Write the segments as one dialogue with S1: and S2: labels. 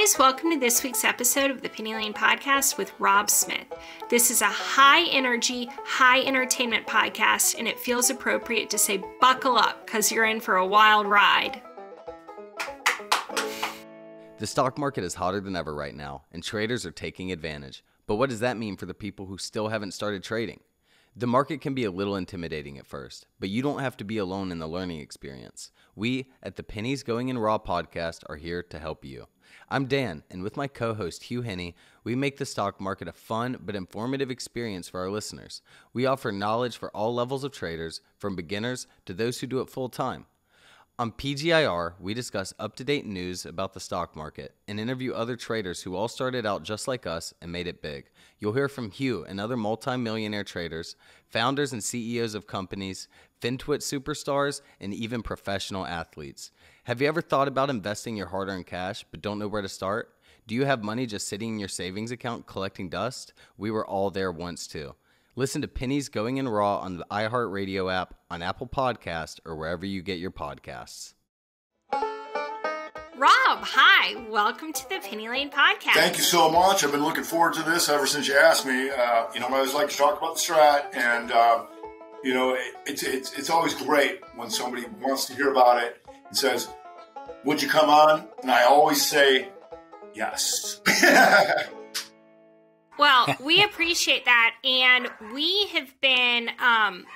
S1: guys, welcome to this week's episode of the Penny Lane Podcast with Rob Smith. This is a high energy, high entertainment podcast, and it feels appropriate to say buckle up because you're in for a wild ride.
S2: The stock market is hotter than ever right now, and traders are taking advantage. But what does that mean for the people who still haven't started trading? The market can be a little intimidating at first, but you don't have to be alone in the learning experience. We at the Pennies Going in Raw podcast are here to help you. I'm Dan, and with my co host Hugh Henney, we make the stock market a fun but informative experience for our listeners. We offer knowledge for all levels of traders, from beginners to those who do it full time. On PGIR, we discuss up to date news about the stock market and interview other traders who all started out just like us and made it big. You'll hear from Hugh and other multimillionaire traders, founders and CEOs of companies, FinTwit superstars, and even professional athletes. Have you ever thought about investing your hard earned cash but don't know where to start? Do you have money just sitting in your savings account collecting dust? We were all there once too. Listen to Pennies Going in Raw on the iHeartRadio app, on Apple Podcast, or wherever you get your podcasts.
S1: Rob, hi. Welcome to the Penny Lane Podcast.
S3: Thank you so much. I've been looking forward to this ever since you asked me. Uh, you know, I always like to talk about the strat, and uh, you know, it, it's it's it's always great when somebody wants to hear about it and says, "Would you come on?" And I always say, "Yes."
S1: Well, we appreciate that. And we have been um,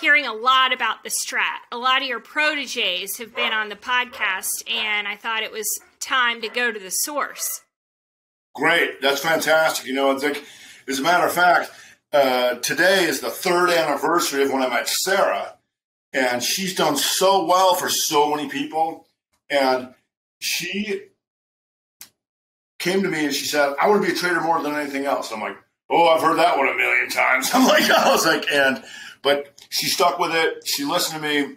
S1: hearing a lot about the strat. A lot of your proteges have been on the podcast, and I thought it was time to go to the source.
S3: Great. That's fantastic. You know, it's like, as a matter of fact, uh, today is the third anniversary of when I met Sarah, and she's done so well for so many people. And she came to me and she said, I want to be a trader more than anything else. I'm like, oh, I've heard that one a million times. I'm like, I was like, and, but she stuck with it. She listened to me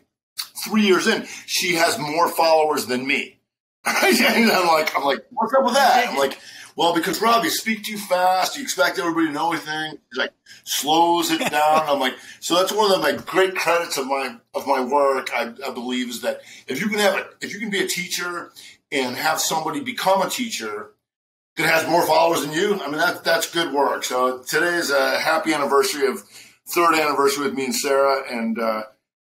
S3: three years in. She has more followers than me. and I'm like, I'm like, what's up with that? I'm like, well, because Rob, you speak too fast. You expect everybody to know everything. Like, slows it down. I'm like, so that's one of the my great credits of my of my work. I, I believe is that if you can have it, if you can be a teacher and have somebody become a teacher that has more followers than you. I mean, that, that's good work. So today is a happy anniversary of third anniversary with me and Sarah, and uh,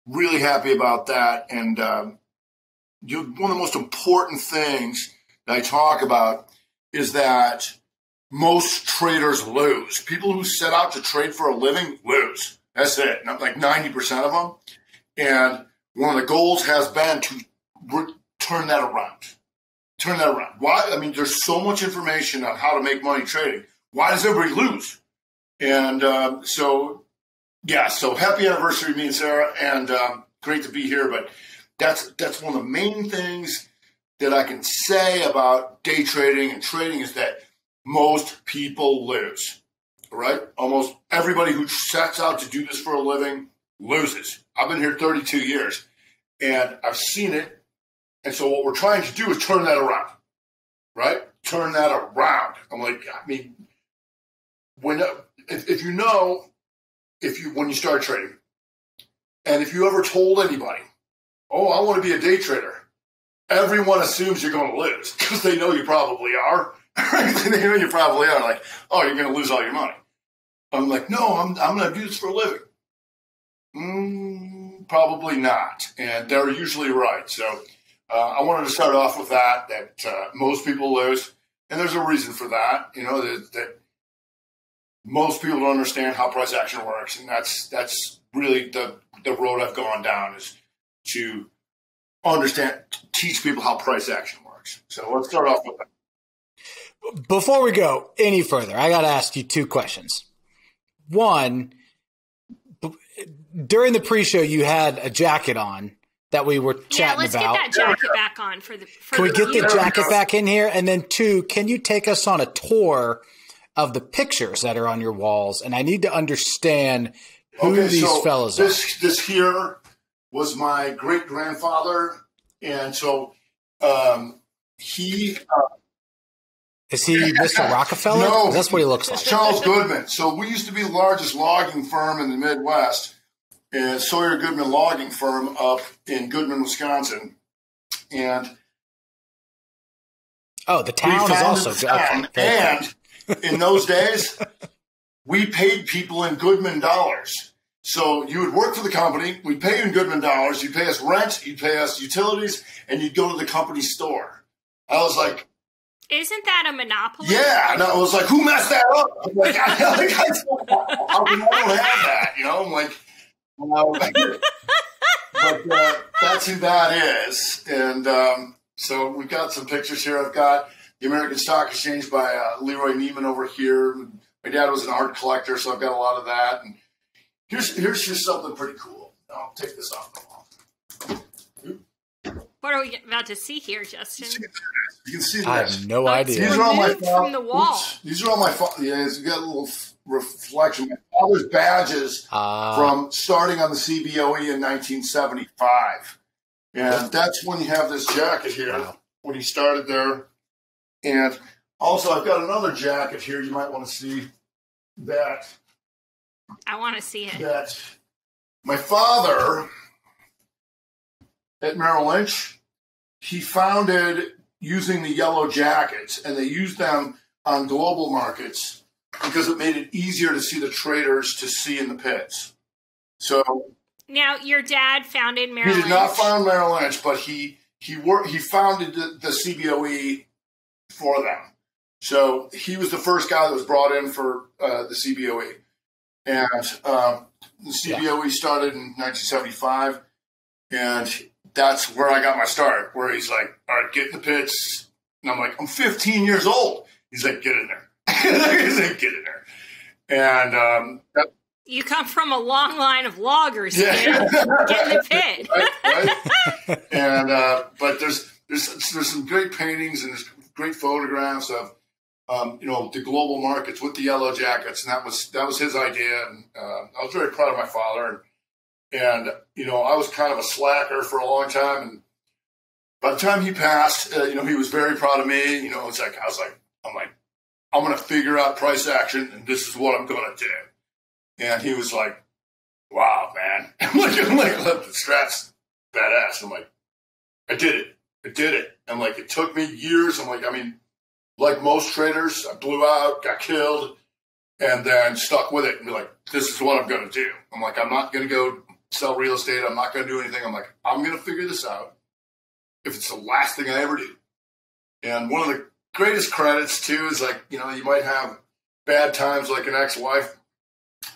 S3: really happy about that. And um, you, one of the most important things that I talk about is that most traders lose. People who set out to trade for a living lose. That's it. Like 90% of them. And one of the goals has been to re- turn that around turn that around. Why? I mean, there's so much information on how to make money trading. Why does everybody lose? And um, so, yeah. So happy anniversary, me and Sarah, and um, great to be here. But that's that's one of the main things that I can say about day trading and trading is that most people lose. Right? Almost everybody who sets out to do this for a living loses. I've been here 32 years, and I've seen it and so what we're trying to do is turn that around, right? Turn that around. I'm like, I mean, when if, if you know, if you when you start trading, and if you ever told anybody, oh, I want to be a day trader, everyone assumes you're going to lose because they know you probably are. they know you probably are. Like, oh, you're going to lose all your money. I'm like, no, I'm I'm going to do this for a living. Mm, probably not, and they're usually right. So uh, I wanted to start off with that, that uh, most people lose. And there's a reason for that, you know, that, that most people don't understand how price action works. And that's, that's really the, the road I've gone down is to understand, teach people how price action works. So let's start off with that.
S4: Before we go any further, I got to ask you two questions. One, during the pre-show, you had a jacket on that we were chatting
S1: yeah, let's
S4: about.
S1: get that jacket back on for the. For
S4: can we
S1: the
S4: get the jacket back in here? And then two, can you take us on a tour of the pictures that are on your walls? And I need to understand who
S3: okay,
S4: these
S3: so
S4: fellas
S3: this,
S4: are.
S3: This here was my great grandfather, and so um, he. Uh,
S4: is he Mr. Rockefeller?
S3: No,
S4: that's what he looks like.
S3: Charles Goodman. So we used to be the largest logging firm in the Midwest and Sawyer Goodman Logging Firm up in Goodman, Wisconsin. And
S4: Oh, the town is also
S3: town, okay. And in those days, we paid people in Goodman dollars. So you would work for the company, we'd pay you in Goodman dollars, you'd pay us rent, you'd pay us utilities, and you'd go to the company store. I was like,
S1: isn't that a monopoly?
S3: Yeah, and I was like, who messed that up? I'm like, I, like, I, I, I don't have that, you know. I'm like, but uh, that's who that is, and um, so we've got some pictures here. I've got the American Stock Exchange by uh, LeRoy Neiman over here. My dad was an art collector, so I've got a lot of that. And here's here's just something pretty cool. I'll take this off the wall.
S1: What are we about to see here, Justin?
S3: You can see this.
S4: I have no oh, idea.
S1: These are all my from the wall.
S3: Oops. These are all my yeah. It's got a little reflection. My father's badges uh, from starting on the CBOE in 1975, and that's when you have this jacket here wow. when he started there. And also, I've got another jacket here. You might want to see that.
S1: I want to see it.
S3: That my father at Merrill Lynch, he founded using the yellow jackets, and they used them on global markets because it made it easier to see the traders to see in the pits. So
S1: now your dad founded Merrill.
S3: He did not found Merrill Lynch, but he he worked. He founded the, the CBOE for them. So he was the first guy that was brought in for uh, the CBOE, and um, the CBOE yeah. started in 1975, and that's where I got my start. Where he's like, "All right, get in the pits," and I'm like, "I'm 15 years old." He's like, "Get in there." he's like, "Get in there," and um, that,
S1: you come from a long line of loggers. Yeah. Get in the pit. right,
S3: right. and uh, but there's there's there's some great paintings and there's great photographs of um, you know the global markets with the yellow jackets, and that was that was his idea. And uh, I was very proud of my father. And and, you know, I was kind of a slacker for a long time. And by the time he passed, uh, you know, he was very proud of me. You know, it's like, I was like, I'm like, I'm going to figure out price action and this is what I'm going to do. And he was like, wow, man. I'm like, I'm like, the strat's badass. I'm like, I did it. I did it. And like, it took me years. I'm like, I mean, like most traders, I blew out, got killed, and then stuck with it and be like, this is what I'm going to do. I'm like, I'm not going to go sell real estate. I'm not going to do anything. I'm like, I'm going to figure this out if it's the last thing I ever do. And one of the greatest credits too is like, you know, you might have bad times like an ex-wife,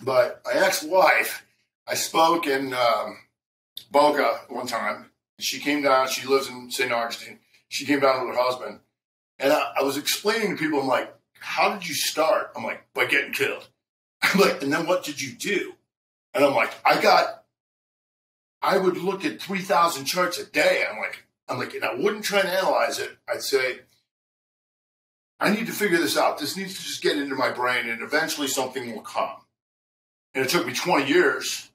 S3: but my ex-wife, I spoke in um, Boca one time. She came down. She lives in St. Augustine. She came down with her husband, and I, I was explaining to people. I'm like, "How did you start?" I'm like, "By getting killed." I'm like, "And then what did you do?" And I'm like, "I got I would look at 3,000 charts a day. I'm like, I'm like, and I wouldn't try and analyze it. I'd say, I need to figure this out. This needs to just get into my brain and eventually something will come. And it took me 20 years,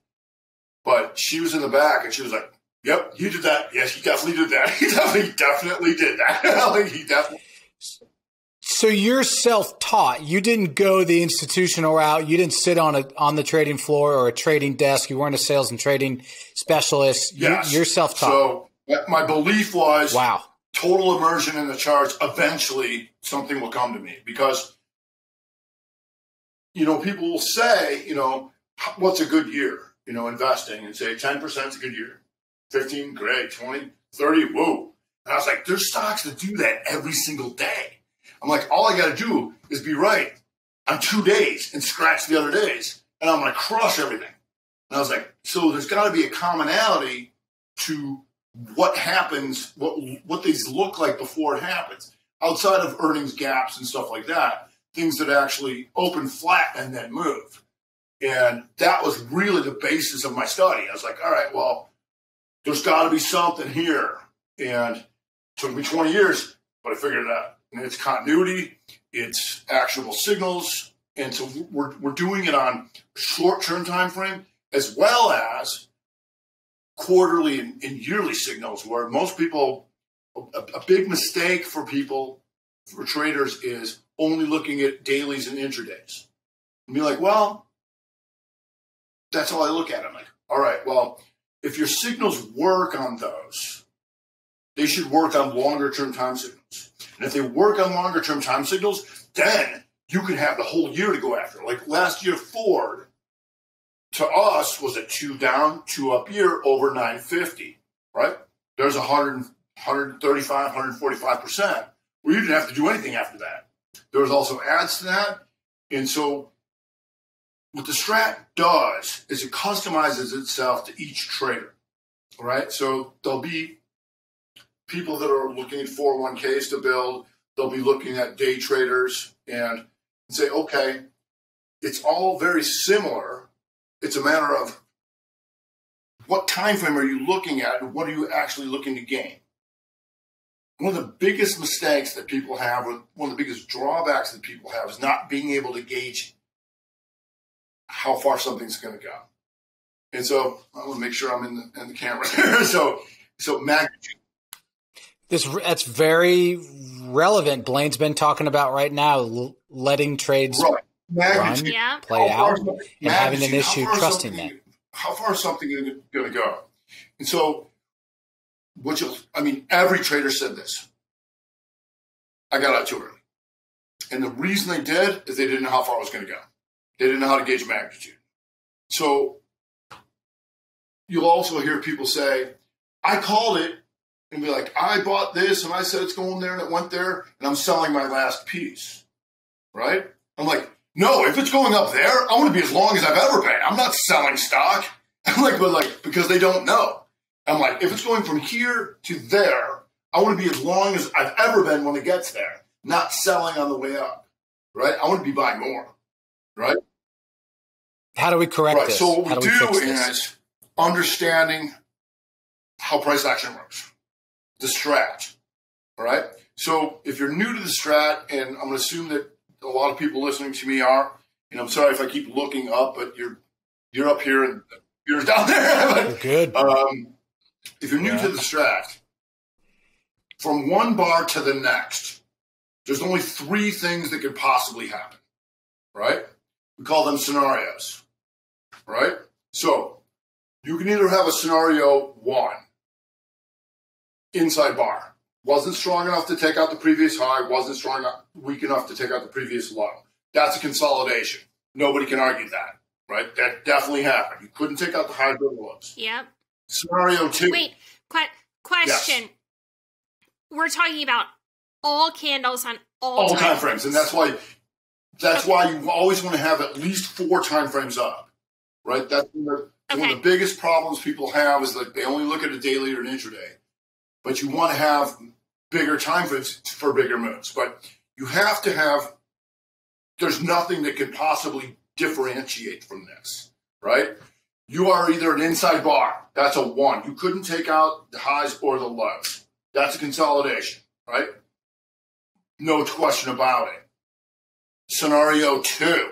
S3: but she was in the back and she was like, Yep, you did that. Yes, he definitely did that. He definitely, definitely did that. like, he definitely.
S4: So you're self-taught. You didn't go the institutional route. You didn't sit on a on the trading floor or a trading desk. You weren't a sales and trading specialist.
S3: Yes.
S4: You, are self-taught.
S3: So my belief was
S4: wow.
S3: Total immersion in the charts. Eventually, something will come to me because you know people will say, you know, what's a good year? You know, investing and say 10% is a good year. 15, great. 20, 30, whoa. And I was like, there's stocks that do that every single day. I'm like, all I got to do is be right on two days and scratch the other days, and I'm going to crush everything. And I was like, so there's got to be a commonality to what happens, what what these look like before it happens, outside of earnings gaps and stuff like that. Things that actually open flat and then move. And that was really the basis of my study. I was like, all right, well, there's got to be something here. And took me 20 years, but I figured it out. And it's continuity, it's actionable signals, and so we're, we're doing it on short-term time frame as well as quarterly and, and yearly signals where most people a, a, big mistake for people for traders is only looking at dailies and intradays. And be like well that's all i look at. I'm like all right well if your signals work on those they should work on longer term time signals. And if they work on longer term time signals, then you can have the whole year to go after. Like last year, Ford to us was a two down, two up year over 950, right? There's 100, 135, 145%. Where you didn't have to do anything after that. There was also ads to that. And so what the strat does is it customizes itself to each trader. Right. So there'll be people that are looking at 401ks to build, they'll be looking at day traders and say, okay, it's all very similar. It's a matter of what time frame are you looking at and what are you actually looking to gain? One of the biggest mistakes that people have, or one of the biggest drawbacks that people have, is not being able to gauge how far something's going to go. And so I want to make sure I'm in the, in the camera. so, so magnitude.
S4: This that's very relevant. Blaine's been talking about right now, letting trades
S3: right.
S1: run, yeah.
S4: play out, and having an issue trusting that.
S3: How far is something going to go? And so, what you'll, I mean, every trader said this. I got out too early. And the reason they did is they didn't know how far I was going to go. They didn't know how to gauge magnitude. So you'll also hear people say, I called it and be like, I bought this and I said it's going there and it went there and I'm selling my last piece. Right? I'm like, no, if it's going up there, I want to be as long as I've ever been. I'm not selling stock. I'm like, but like, because they don't know. I'm like, if it's going from here to there, I want to be as long as I've ever been when it gets there, not selling on the way up. Right? I want to be buying more. Right?
S4: How do we correct
S3: right.
S4: this?
S3: So what
S4: How
S3: we
S4: do,
S3: do,
S4: we
S3: is
S4: this?
S3: understanding how price action works, the strat. All right. So if you're new to the strat, and I'm going to assume that a lot of people listening to me are, and I'm sorry if I keep looking up, but you're you're up here and you're down there.
S4: but, good.
S3: Um, if you're new yeah. to the strat, from one bar to the next, there's only three things that could possibly happen. Right? We call them scenarios. Right? So you can either have a scenario one, inside bar, wasn't strong enough to take out the previous high, wasn't strong enough, weak enough to take out the previous low. That's a consolidation. Nobody can argue that, right? That definitely happened. You couldn't take out the high or lows.
S1: Yep.
S3: Scenario two.
S1: Wait, qu- question. Yes. We're talking about all candles on all,
S3: all
S1: time,
S3: time frames, and that's why that's okay. why you always want to have at least four time frames up, right? That's the, okay. one of the biggest problems people have is that they only look at a daily or an intraday, but you want to have bigger time frames for bigger moves. But you have to have. There's nothing that can possibly differentiate from this, right? You are either an inside bar. That's a one. You couldn't take out the highs or the lows. That's a consolidation, right? No question about it. Scenario two,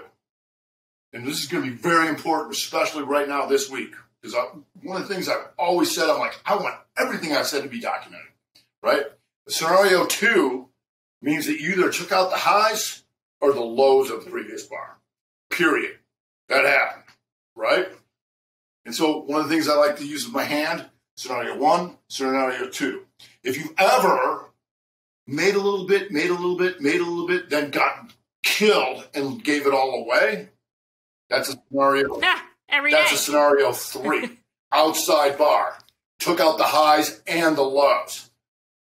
S3: and this is going to be very important, especially right now this week, because one of the things I've always said, I'm like, I want everything I've said to be documented, right? Scenario two means that you either took out the highs or the lows of the previous bar. Period. That happened, right? And so one of the things I like to use with my hand, scenario one, scenario two. If you've ever made a little bit, made a little bit, made a little bit, then got killed and gave it all away. That's a scenario.
S1: Yeah, every
S3: that's
S1: day.
S3: a scenario three. Outside bar. Took out the highs and the lows.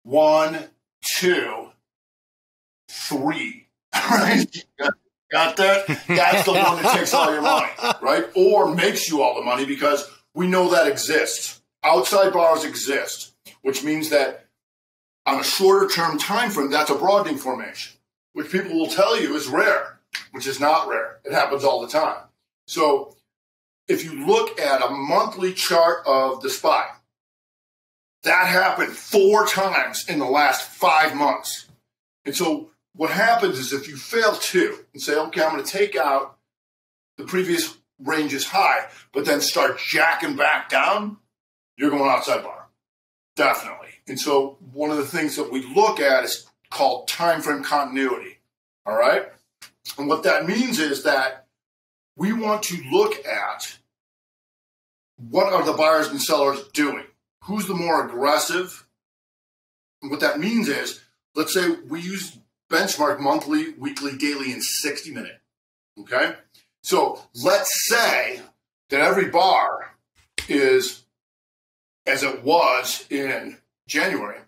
S3: One, two, three. Right? Got that? That's the one that takes all your money, right? Or makes you all the money because we know that exists. Outside bars exist, which means that on a shorter term time frame, that's a broadening formation which people will tell you is rare, which is not rare. It happens all the time. So if you look at a monthly chart of the SPY, that happened four times in the last five months. And so what happens is if you fail two and say, okay, I'm going to take out the previous range's high, but then start jacking back down, you're going outside bar. Definitely. And so one of the things that we look at is called time frame continuity. All right? And what that means is that we want to look at what are the buyers and sellers doing? Who's the more aggressive And what that means is, let's say we use benchmark monthly, weekly, daily, and 60 minute. Okay? So let's say that every bar is, as it was in January,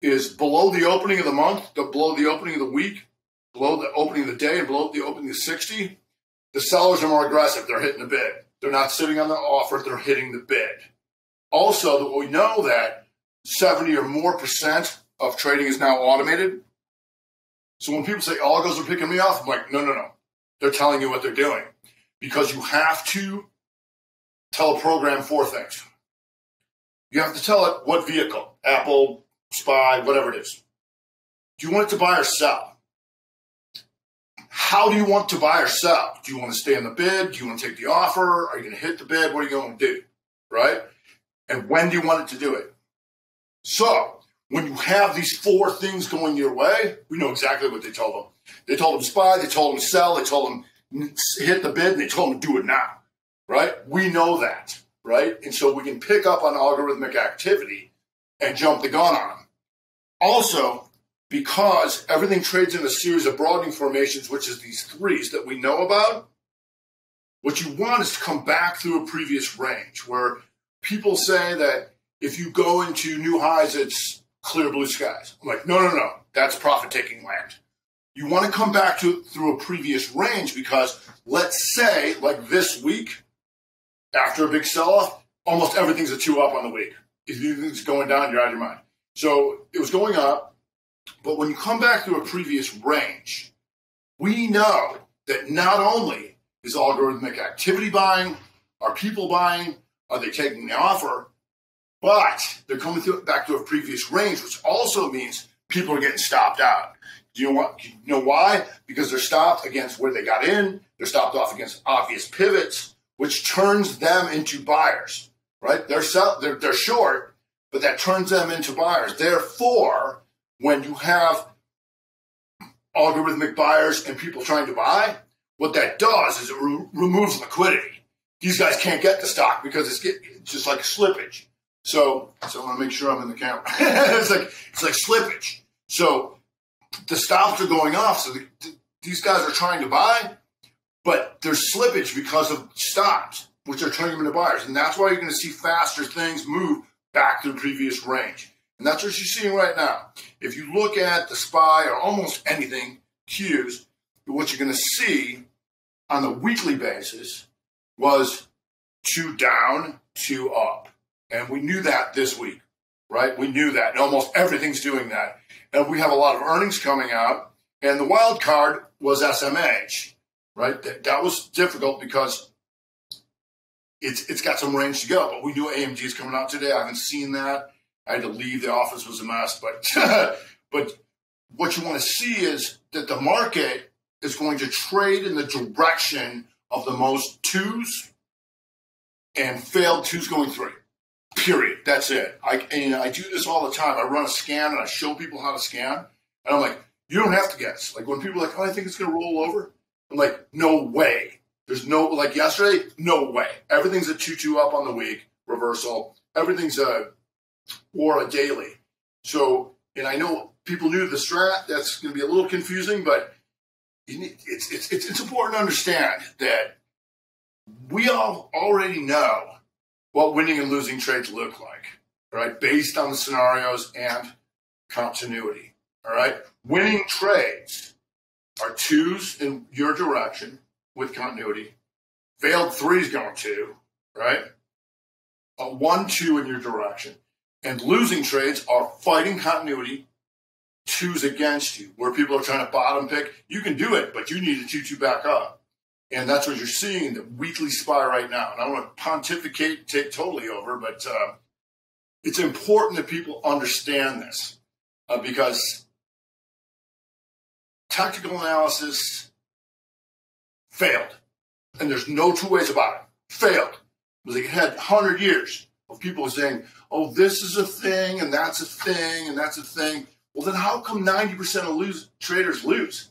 S3: is below the opening of the month, below the opening of the week, below the opening of the day, and below the opening of 60, the sellers are more aggressive. They're hitting the bid. They're not sitting on the offer, they're hitting the bid. Also, we know that 70 or more percent of trading is now automated. So when people say algos are picking me off, I'm like, no, no, no. They're telling you what they're doing because you have to tell a program four things. You have to tell it what vehicle, Apple, SPY, whatever it is. Do you want it to buy or sell? How do you want to buy or sell? Do you want to stay in the bid? Do you want to take the offer? Are you going to hit the bid? What are you going to do? Right? And when do you want it to do it? So, when you have these four things going your way, we know exactly what they told them. They told them SPY, they told them sell, they told them hit the bid, and they told them do it now. Right? We know that. Right? And so we can pick up on algorithmic activity and jump the gun on them. Also, because everything trades in a series of broadening formations, which is these threes that we know about, what you want is to come back through a previous range where people say that if you go into new highs, it's clear blue skies. I'm like, no, no, no, that's profit taking land. You want to come back to through a previous range because let's say, like this week, after a big sell off, almost everything's a two up on the week. If you it's going down, you're out of your mind. So it was going up, but when you come back to a previous range, we know that not only is algorithmic activity buying, are people buying, are they taking the offer, but they're coming through, back to a previous range, which also means people are getting stopped out. Do you know, what, you know why? Because they're stopped against where they got in. They're stopped off against obvious pivots, which turns them into buyers. Right? They're sell, they're, they're short, but that turns them into buyers. Therefore, when you have algorithmic buyers and people trying to buy, what that does is it re- removes liquidity. These guys can't get the stock because it's, get, it's just like slippage. So, so I want to make sure I'm in the camera. it's like it's like slippage. So the stops are going off. So the, these guys are trying to buy, but there's slippage because of stops, which are turning them into buyers, and that's why you're going to see faster things move back to the previous range. And that's what you're seeing right now. If you look at the SPY or almost anything, Qs, what you're going to see on the weekly basis was two down, two up. And we knew that this week, right? We knew that. And almost everything's doing that. And we have a lot of earnings coming out. And the wild card was SMH, right? That, that was difficult because it's it's got some range to go. But we knew AMD is coming out today. I haven't seen that. I had to leave. The office was a mess. But but what you want to see is that the market is going to trade in the direction of the most twos and failed twos going three. Period. That's it. I and I do this all the time. I run a scan and I show people how to scan, and I'm like, you don't have to guess. Like when people are like, oh, I think it's going to roll over. I'm like, no way. There's no like yesterday. No way. Everything's a two-two up on the week reversal. Everything's a or a daily. So, and I know people new to the strat. That's going to be a little confusing, but it's, it's, it's, it's important to understand that we all already know what winning and losing trades look like, right? Based on the scenarios and continuity. All right. Winning trades are twos in your direction with continuity. Failed threes going two, right? A one two in your direction. And losing trades are fighting continuity, twos against you, where people are trying to bottom pick. You can do it, but you need to two two back up. And that's what you're seeing in the weekly SPY right now. And I don't want to pontificate, take totally over, but uh, it's important that people understand this uh, because technical analysis failed. And there's no two ways about it. Failed. Because it had 100 years of people saying, oh, this is a thing, and that's a thing, and that's a thing. Well, then how come 90% of lose, traders lose?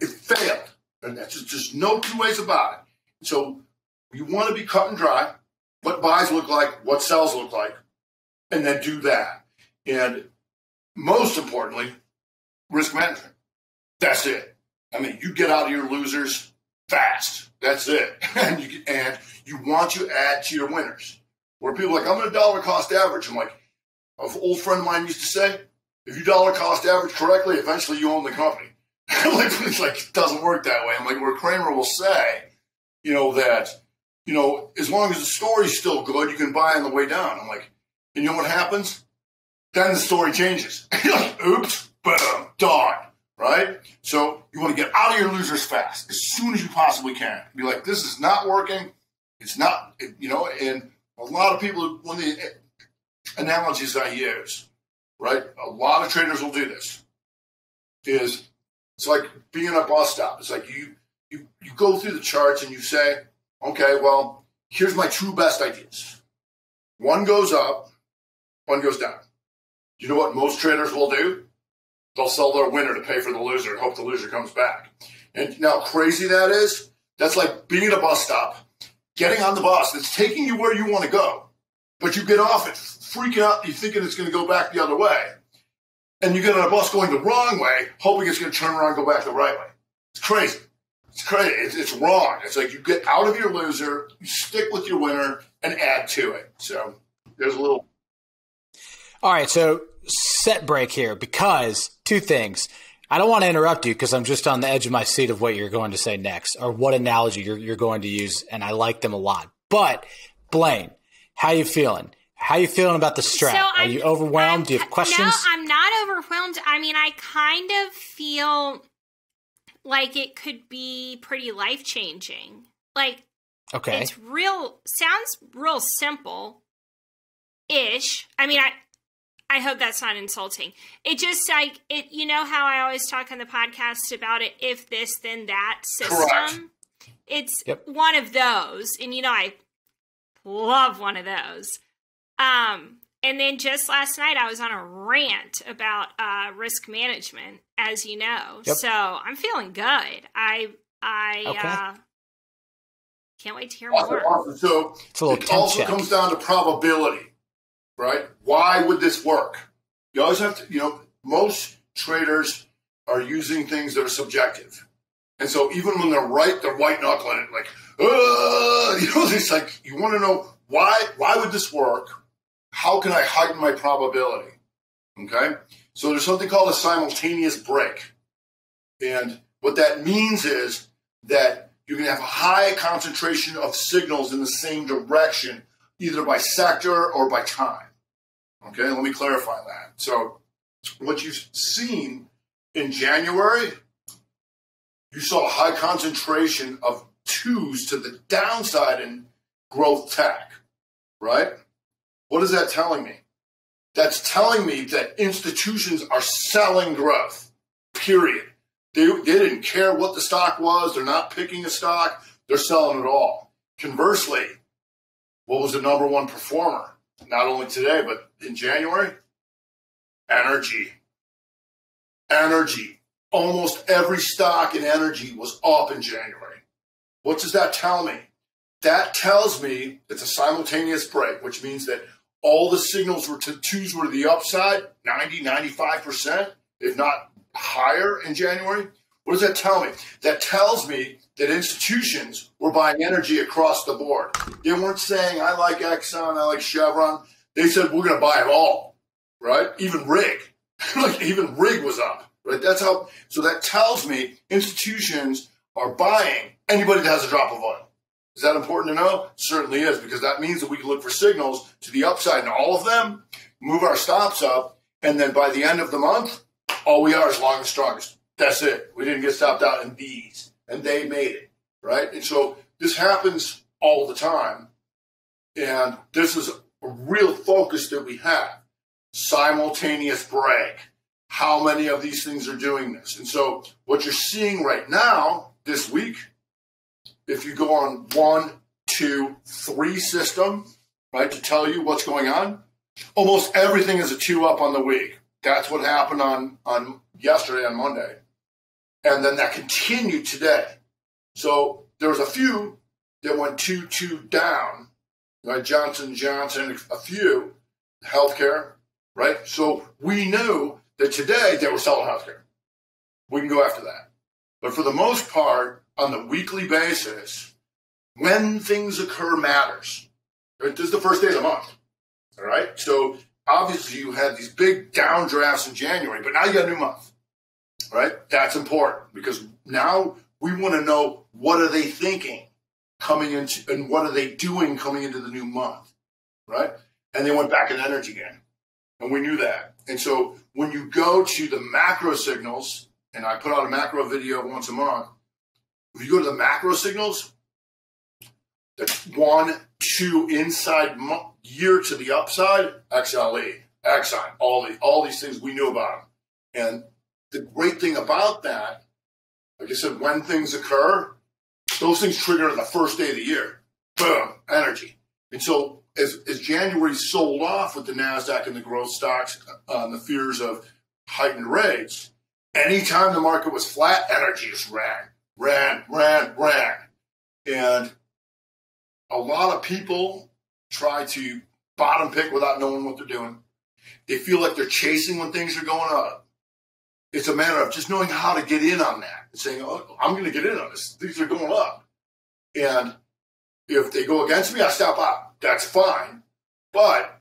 S3: It failed. And that's just, just no two ways about it. So you want to be cut and dry, what buys look like, what sells look like, and then do that. And most importantly, risk management. That's it. I mean, you get out of your losers fast. That's it. and you and you want to add to your winners. Where people are like, I'm going to dollar cost average. I'm like, an old friend of mine used to say, if you dollar cost average correctly, eventually you own the company. like, it's like, it doesn't work that way. I'm like, where Cramer will say, you know, that, you know, as long as the story's still good, you can buy on the way down. I'm like, and you know what happens? Then the story changes. Oops, boom, done. Right? So you want to get out of your losers fast as soon as you possibly can. Be like, this is not working. It's not, you know, and a lot of people, one of the analogies I use, right? A lot of traders will do this. Is it's like being a bus stop. It's like you you you go through the charts and you say, okay, well, here's my two best ideas. One goes up, one goes down. You know what most traders will do? They'll sell their winner to pay for the loser and hope the loser comes back. And now crazy that is, that's like being a bus stop, getting on the bus that's taking you where you want to go. But you get off it, freaking out, you thinking it's going to go back the other way. And you get on a bus going the wrong way, hoping it's going to turn around and go back the right way. It's crazy. It's crazy. It's, it's wrong. It's like you get out of your loser, you stick with your winner, and add to it. So there's a little.
S4: All right. So set break here because two things. I don't want to interrupt you because I'm just on the edge of my seat of what you're going to say next or what analogy you're, you're going to use, and I like them a lot. But Blaine, how you feeling? How you feeling about the strat? So Are you overwhelmed? I'm, Do you have questions? No,
S1: I'm not overwhelmed. I mean, I kind of feel like it could be pretty life changing. Like, okay, it's real. Sounds real simple, ish. I mean, I I hope that's not insulting. It just like it you know how I always talk on the podcast about it if this then that system. Correct. It's yep. one of those. And you know I love one of those. Um and then just last night I was on a rant about uh, risk management as you know. Yep. So I'm feeling good. I I okay. uh can't wait to hear
S3: awesome,
S1: more.
S3: Awesome. So it also check. comes down to probability right? Why would this work? You always have to, you know, most traders are using things that are subjective. And so even when they're right, they're white knuckling it like, uh, you know, it's like, you want to know why, why would this work? How can I heighten my probability? Okay. So there's something called a simultaneous break. And what that means is that you can have a high concentration of signals in the same direction either by sector or by time. Okay, let me clarify that. So, what you've seen in January, you saw a high concentration of twos to the downside in growth tech, right? What is that telling me? That's telling me that institutions are selling growth, period. They, they didn't care what the stock was. They're not picking a stock. They're selling it all. Conversely, what was the number one performer? Not only today, but in January? Energy. Energy. Almost every stock in energy was up in January. What does that tell me? That tells me it's a simultaneous break, which means that all the signals were to twos were to the upside, 90, 95%, if not higher in January. What does that tell me? That tells me that institutions were buying energy across the board. They weren't saying, I like Exxon, I like Chevron. They said, we're going to buy it all, right? Even rig. like even rig was up, right? That's how, so that tells me institutions are buying anybody that has a drop of oil. Is that important to know? Certainly is, because that means that we can look for signals to the upside in all of them, move our stops up, and then by the end of the month, all we are is long and strongest. That's it. We didn't get stopped out in these and they made it, right? And so this happens all the time. And this is a real focus that we have simultaneous break. How many of these things are doing this? And so what you're seeing right now this week, if you go on one, two, three system, right, to tell you what's going on, almost everything is a two up on the week. That's what happened on, on yesterday on Monday and then that continued today. So there was a few that went two two down, like Johnson Johnson, a few healthcare, right? So we knew that today they were selling healthcare. We can go after that. But for the most part, on the weekly basis, when things occur matters. This is the first day of the month. All right. So obviously you had these big downdrafts in January, but now you got a new month. Right? That's important because now we want to know what are they thinking coming into and what are they doing coming into the new month. Right? And they went back in energy again. And we knew that. And so when you go to the macro signals, and I put out a macro video once a month, if you go to the macro signals, the one, two inside year to the upside, XLE, Exxon, all these, all these things we knew about them. And the great thing about that, like I said, when things occur, those things trigger on the first day of the year. Boom, energy. And so as, as January sold off with the NASDAQ and the growth stocks on uh, the fears of heightened rates, anytime the market was flat, energy just ran, ran, ran, ran. And a lot of people try to bottom pick without knowing what they're doing. They feel like they're chasing when things are going up. It's a matter of just knowing how to get in on that and saying, oh, I'm going to get in on this. Things are going up. And if they go against me, I stop out. That's fine. But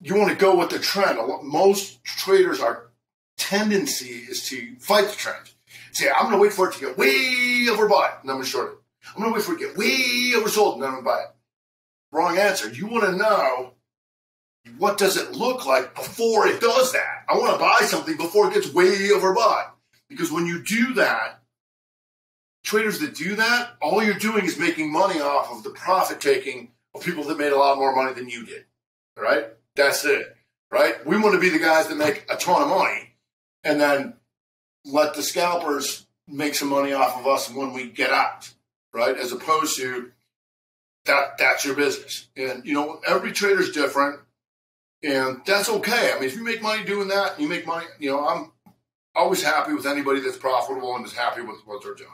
S3: you want to go with the trend. Most traders, our tendency is to fight the trend. Say, I'm going to wait for it to get way overbought, and I'm going to short it. I'm going to wait for it to get way oversold, and then I'm going to buy it. Wrong answer. You want to know what does it look like before it does that. I want to buy something before it gets way overbought. Because when you do that, traders that do that, all you're doing is making money off of the profit taking of people that made a lot more money than you did. Right? That's it. Right? We want to be the guys that make a ton of money and then let the scalpers make some money off of us when we get out. Right? As opposed to that that's your business. And you know, every trader's different, and that's okay. I mean, if you make money doing that, you make money. You know, I'm always happy with anybody that's profitable and is happy with what they're doing.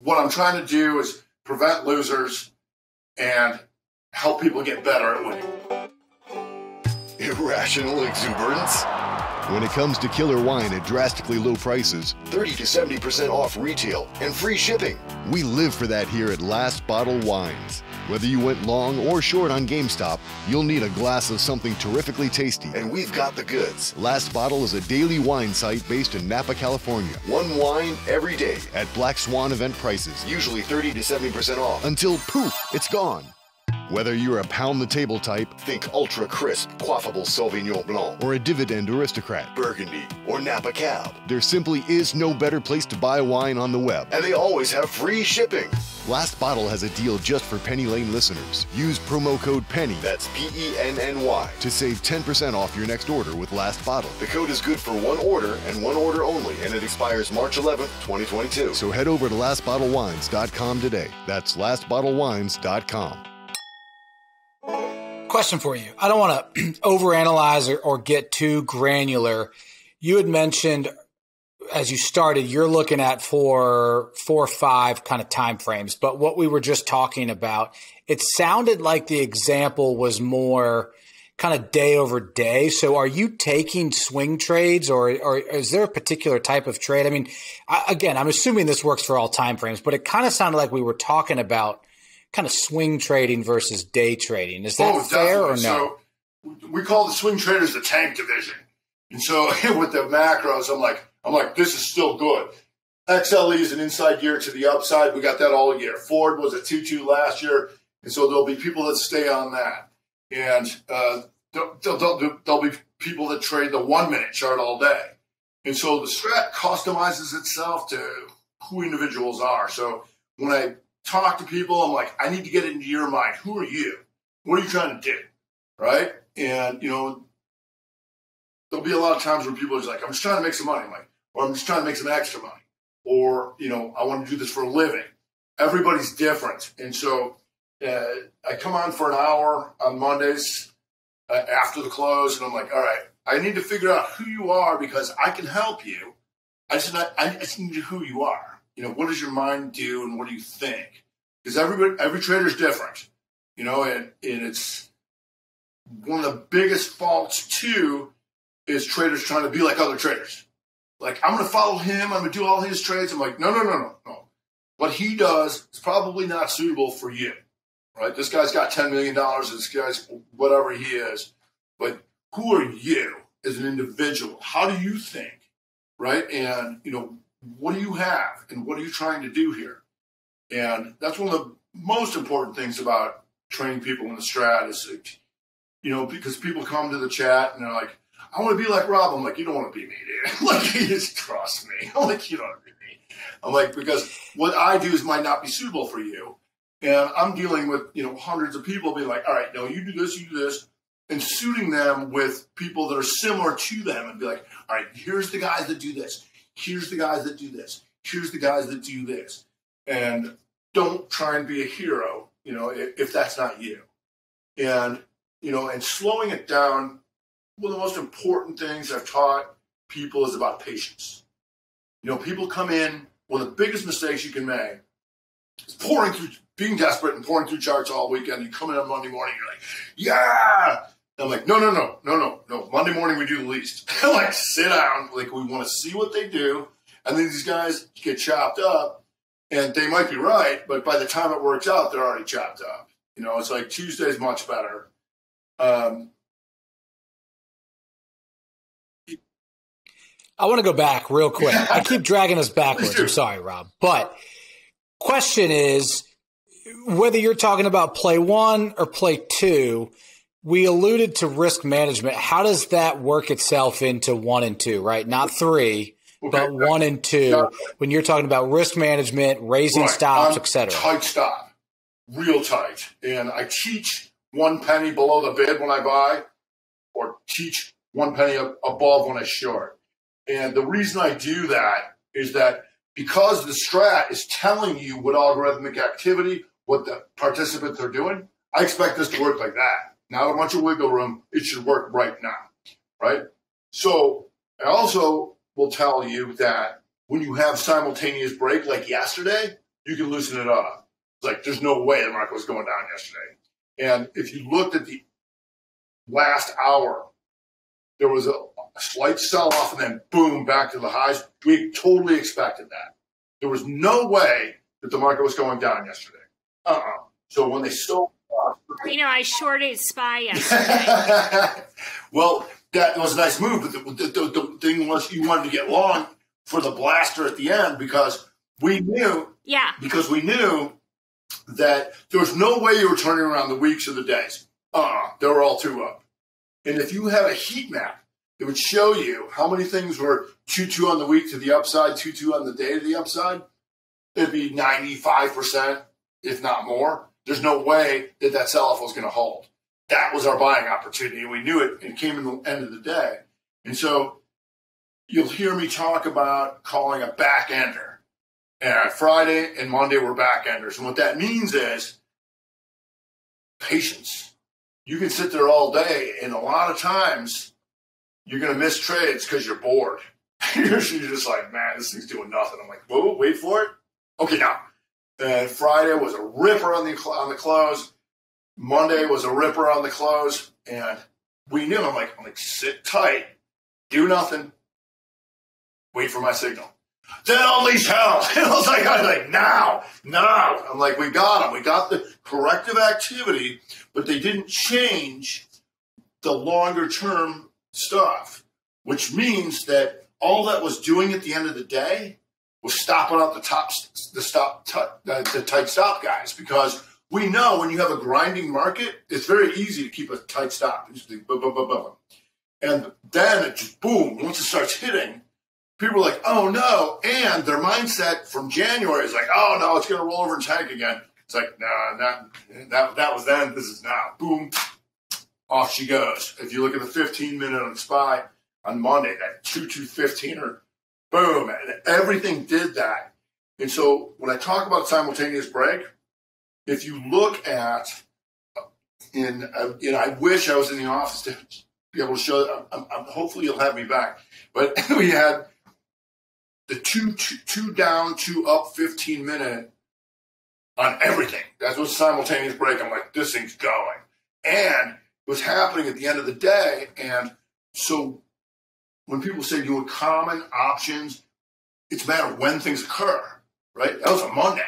S3: What I'm trying to do is prevent losers and help people get better at winning.
S5: Irrational exuberance. When it comes to killer wine at drastically low prices, 30 to 70% off retail and free shipping, we live for that here at Last Bottle Wines. Whether you went long or short on GameStop, you'll need a glass of something terrifically tasty, and we've got the goods. Last Bottle is a daily wine site based in Napa, California. One wine every day at Black Swan event prices, usually 30 to 70% off, until poof, it's gone. Whether you're a pound the table type, think ultra crisp, quaffable Sauvignon Blanc, or a dividend aristocrat, Burgundy, or Napa Cab, there simply is no better place to buy wine on the web. And they always have free shipping. Last Bottle has a deal just for Penny Lane listeners. Use promo code PENNY, that's P E N N Y, to save 10% off your next order with Last Bottle. The code is good for one order and one order only, and it expires March 11th, 2022. So head over to lastbottlewines.com today. That's lastbottlewines.com
S4: question for you. I don't want to overanalyze or, or get too granular. You had mentioned as you started, you're looking at four, four or five kind of time frames. But what we were just talking about, it sounded like the example was more kind of day over day. So are you taking swing trades or, or is there a particular type of trade? I mean, I, again, I'm assuming this works for all time frames, but it kind of sounded like we were talking about kind of swing trading versus day trading. Is that oh, fair or no? So
S3: we call the swing traders the tank division. And so with the macros, I'm like, I'm like, this is still good. XLE is an inside year to the upside. We got that all year. Ford was a 2-2 last year. And so there'll be people that stay on that. And uh, there'll, there'll, there'll be people that trade the one minute chart all day. And so the strat customizes itself to who individuals are. So when I talk to people. I'm like, I need to get into your mind. Who are you? What are you trying to do? Right? And, you know, there'll be a lot of times where people are just like, I'm just trying to make some money. I'm like, or I'm just trying to make some extra money. Or, you know, I want to do this for a living. Everybody's different. And so uh, I come on for an hour on Mondays uh, after the close, and I'm like, all right, I need to figure out who you are because I can help you. I just, I just need to know who you are you know, what does your mind do and what do you think? Because everybody, every trader is different, you know, and, and it's one of the biggest faults too is traders trying to be like other traders. Like, I'm going to follow him. I'm going to do all his trades. I'm like, no, no, no, no, no. What he does is probably not suitable for you, right? This guy's got $10 million. This guy's whatever he is. But who are you as an individual? How do you think, right? And, you know, what do you have and what are you trying to do here? And that's one of the most important things about training people in the strat is, you know, because people come to the chat and they're like, I want to be like Rob. I'm like, you don't want to be me, dude. like, just trust me. I'm like, you don't want to be me. I'm like, because what I do is might not be suitable for you. And I'm dealing with, you know, hundreds of people being like, all right, no, you do this, you do this, and suiting them with people that are similar to them and be like, all right, here's the guys that do this. Here's the guys that do this. Here's the guys that do this. And don't try and be a hero, you know, if, if that's not you. And, you know, and slowing it down one of the most important things I've taught people is about patience. You know, people come in, one of the biggest mistakes you can make is pouring through, being desperate and pouring through charts all weekend. You come in on Monday morning, you're like, yeah. I'm like, no, no, no, no, no, no. Monday morning we do the least. like, sit down. Like, we want to see what they do. And then these guys get chopped up, and they might be right, but by the time it works out, they're already chopped up. You know, it's like Tuesday's much better. Um,
S4: I want to go back real quick. I keep dragging us backwards. I'm sorry, Rob. But question is whether you're talking about play one or play two, we alluded to risk management. How does that work itself into one and two, right? Not three, okay. but one and two. Yeah. When you're talking about risk management, raising right. stops, etc.
S3: Tight stop, real tight. And I teach one penny below the bid when I buy, or teach one penny above when I short. And the reason I do that is that because the strat is telling you what algorithmic activity, what the participants are doing, I expect this to work like that. Not a bunch of wiggle room. It should work right now, right? So I also will tell you that when you have simultaneous break like yesterday, you can loosen it up. It's like there's no way the market was going down yesterday. And if you looked at the last hour, there was a slight sell off and then boom, back to the highs. We totally expected that. There was no way that the market was going down yesterday. Uh uh-uh. uh So when they sold.
S1: You know, I shorted SPY yesterday.
S3: well, that was a nice move, but the, the, the, the thing was you wanted to get long for the blaster at the end because we knew.
S1: Yeah.
S3: Because we knew that there was no way you were turning around the weeks or the days. Uh uh-uh. They were all two up. And if you had a heat map it would show you how many things were 2 2 on the week to the upside, 2 2 on the day to the upside. It'd be 95%, if not more. There's no way that that sell off was going to hold. That was our buying opportunity. We knew it, and it came in the end of the day. And so you'll hear me talk about calling a back ender. And Friday and Monday were back enders. And what that means is patience. You can sit there all day, and a lot of times you're going to miss trades because you're bored. you're just like, man, this thing's doing nothing. I'm like, whoa, wait for it. Okay, now. And Friday was a ripper on the on the close. Monday was a ripper on the close, and we knew. I'm like, I'm like, sit tight, do nothing, wait for my signal. Then unleash hell. And I was like, I was like, now, now. I'm like, we got them. We got the corrective activity, but they didn't change the longer term stuff, which means that all that was doing at the end of the day was stopping out the top, the stop, the, the tight stop guys because we know when you have a grinding market, it's very easy to keep a tight stop. And then it just boom, once it starts hitting, people are like, oh no. And their mindset from January is like, oh no, it's going to roll over and tank again. It's like, nah, that, that, that was then, this is now. Boom, off she goes. If you look at the 15 minute on SPY on Monday, that 2 2 15 or boom, and everything did that. And so when I talk about simultaneous break, if you look at, in, uh, you know, I wish I was in the office to be able to show. I'm, I'm, hopefully, you'll have me back. But we had the two, two, two down, two up, 15 minute on everything. That's what simultaneous break. I'm like, this thing's going. And it was happening at the end of the day. And so when people say doing common options, it's a matter of when things occur, right? That was a Monday.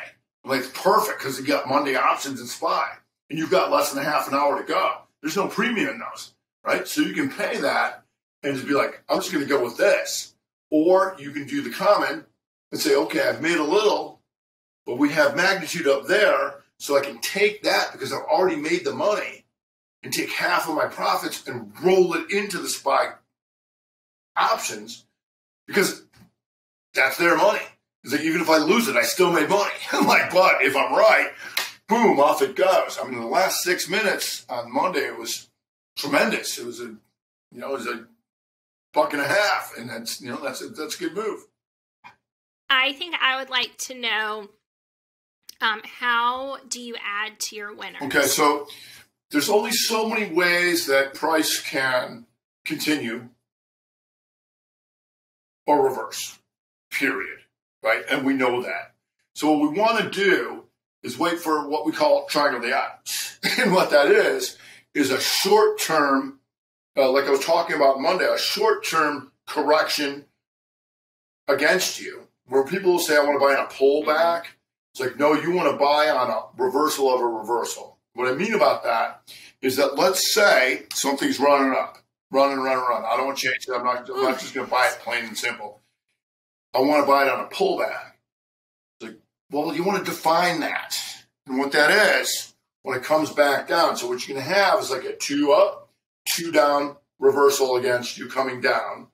S3: Like it's perfect because you got Monday options and SPY, and you've got less than a half an hour to go. There's no premium in those, right? So you can pay that and just be like, I'm just going to go with this. Or you can do the common and say, okay, I've made a little, but we have magnitude up there, so I can take that because I've already made the money and take half of my profits and roll it into the SPY options because that's their money. It's like even if I lose it, I still made money. I'm like, but if I'm right, boom, off it goes. I mean, the last six minutes on Monday it was tremendous. It was a, you know, it was a buck and a half, and that's you know that's a, that's a good move.
S1: I think I would like to know um, how do you add to your winners?
S3: Okay, so there's only so many ways that price can continue or reverse, period. Right? And we know that. So what we want to do is wait for what we call triangle the odds. and what that is, is a short term, uh, like I was talking about Monday, a short term correction against you, where people will say, I want to buy on a pullback. It's like, no, you want to buy on a reversal of a reversal. What I mean about that is that let's say something's running up, running, and run. I don't want to change it. I'm not, I'm not just going to buy it plain and simple. I want to buy it on a pullback. It's like, well, you want to define that. And what that is, when it comes back down. So what you're going to have is like a two up, two down reversal against you coming down.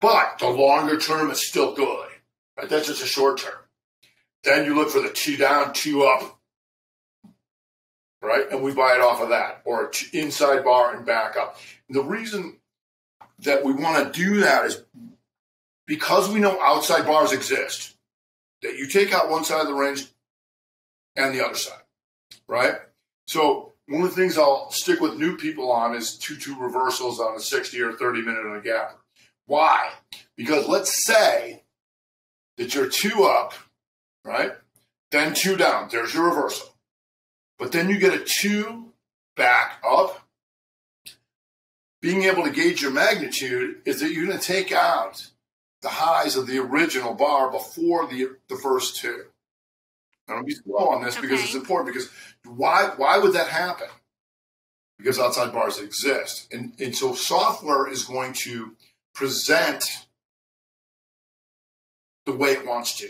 S3: But the longer term is still good. Right? That's just a short term. Then you look for the two down, two up, right? And we buy it off of that, or inside bar and back up. The reason that we want to do that is because we know outside bars exist, that you take out one side of the range and the other side, right? So one of the things I'll stick with new people on is two two reversals on a 60 or 30 minute on a gap. Why? Because let's say that you're two up, right? Then two down. There's your reversal. But then you get a two back up. Being able to gauge your magnitude is that you're going to take out the highs of the original bar before the the first two. I'm be slow on this okay. because it's important. Because why why would that happen? Because outside bars exist, and and so software is going to present the way it wants to.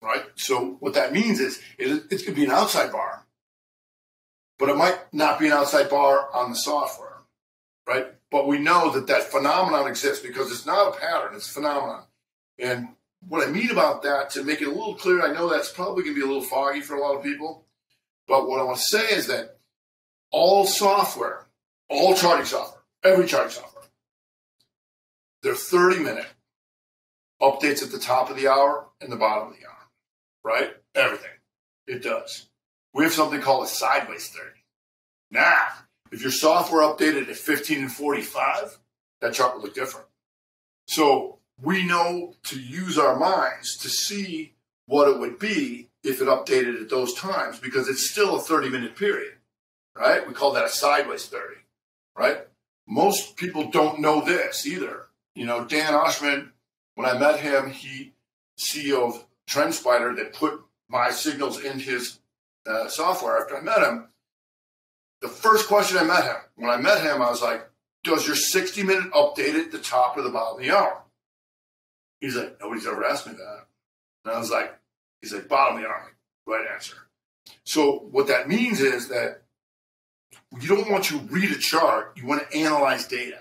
S3: Right. So what that means is it, it's going to be an outside bar, but it might not be an outside bar on the software. Right. But we know that that phenomenon exists because it's not a pattern; it's a phenomenon. And what I mean about that, to make it a little clear, I know that's probably going to be a little foggy for a lot of people, but what I want to say is that all software, all charting software, every charting software, they're 30 minute updates at the top of the hour and the bottom of the hour, right? Everything. It does. We have something called a sideways 30. Now, if your software updated at 15 and 45, that chart would look different. So we know to use our minds to see what it would be if it updated at those times because it's still a 30 minute period, right? We call that a sideways 30, right? Most people don't know this either. You know, Dan Ushman, when I met him, he CEO of TrendSpider that put my signals in his uh, software after I met him the first question I met him, when I met him, I was like, does your 60 minute update at the top or the bottom of the hour? He's like, nobody's ever asked me that. And I was like, he's like, bottom of the hour. Right answer. So what that means is that you don't want to read a chart, you want to analyze data.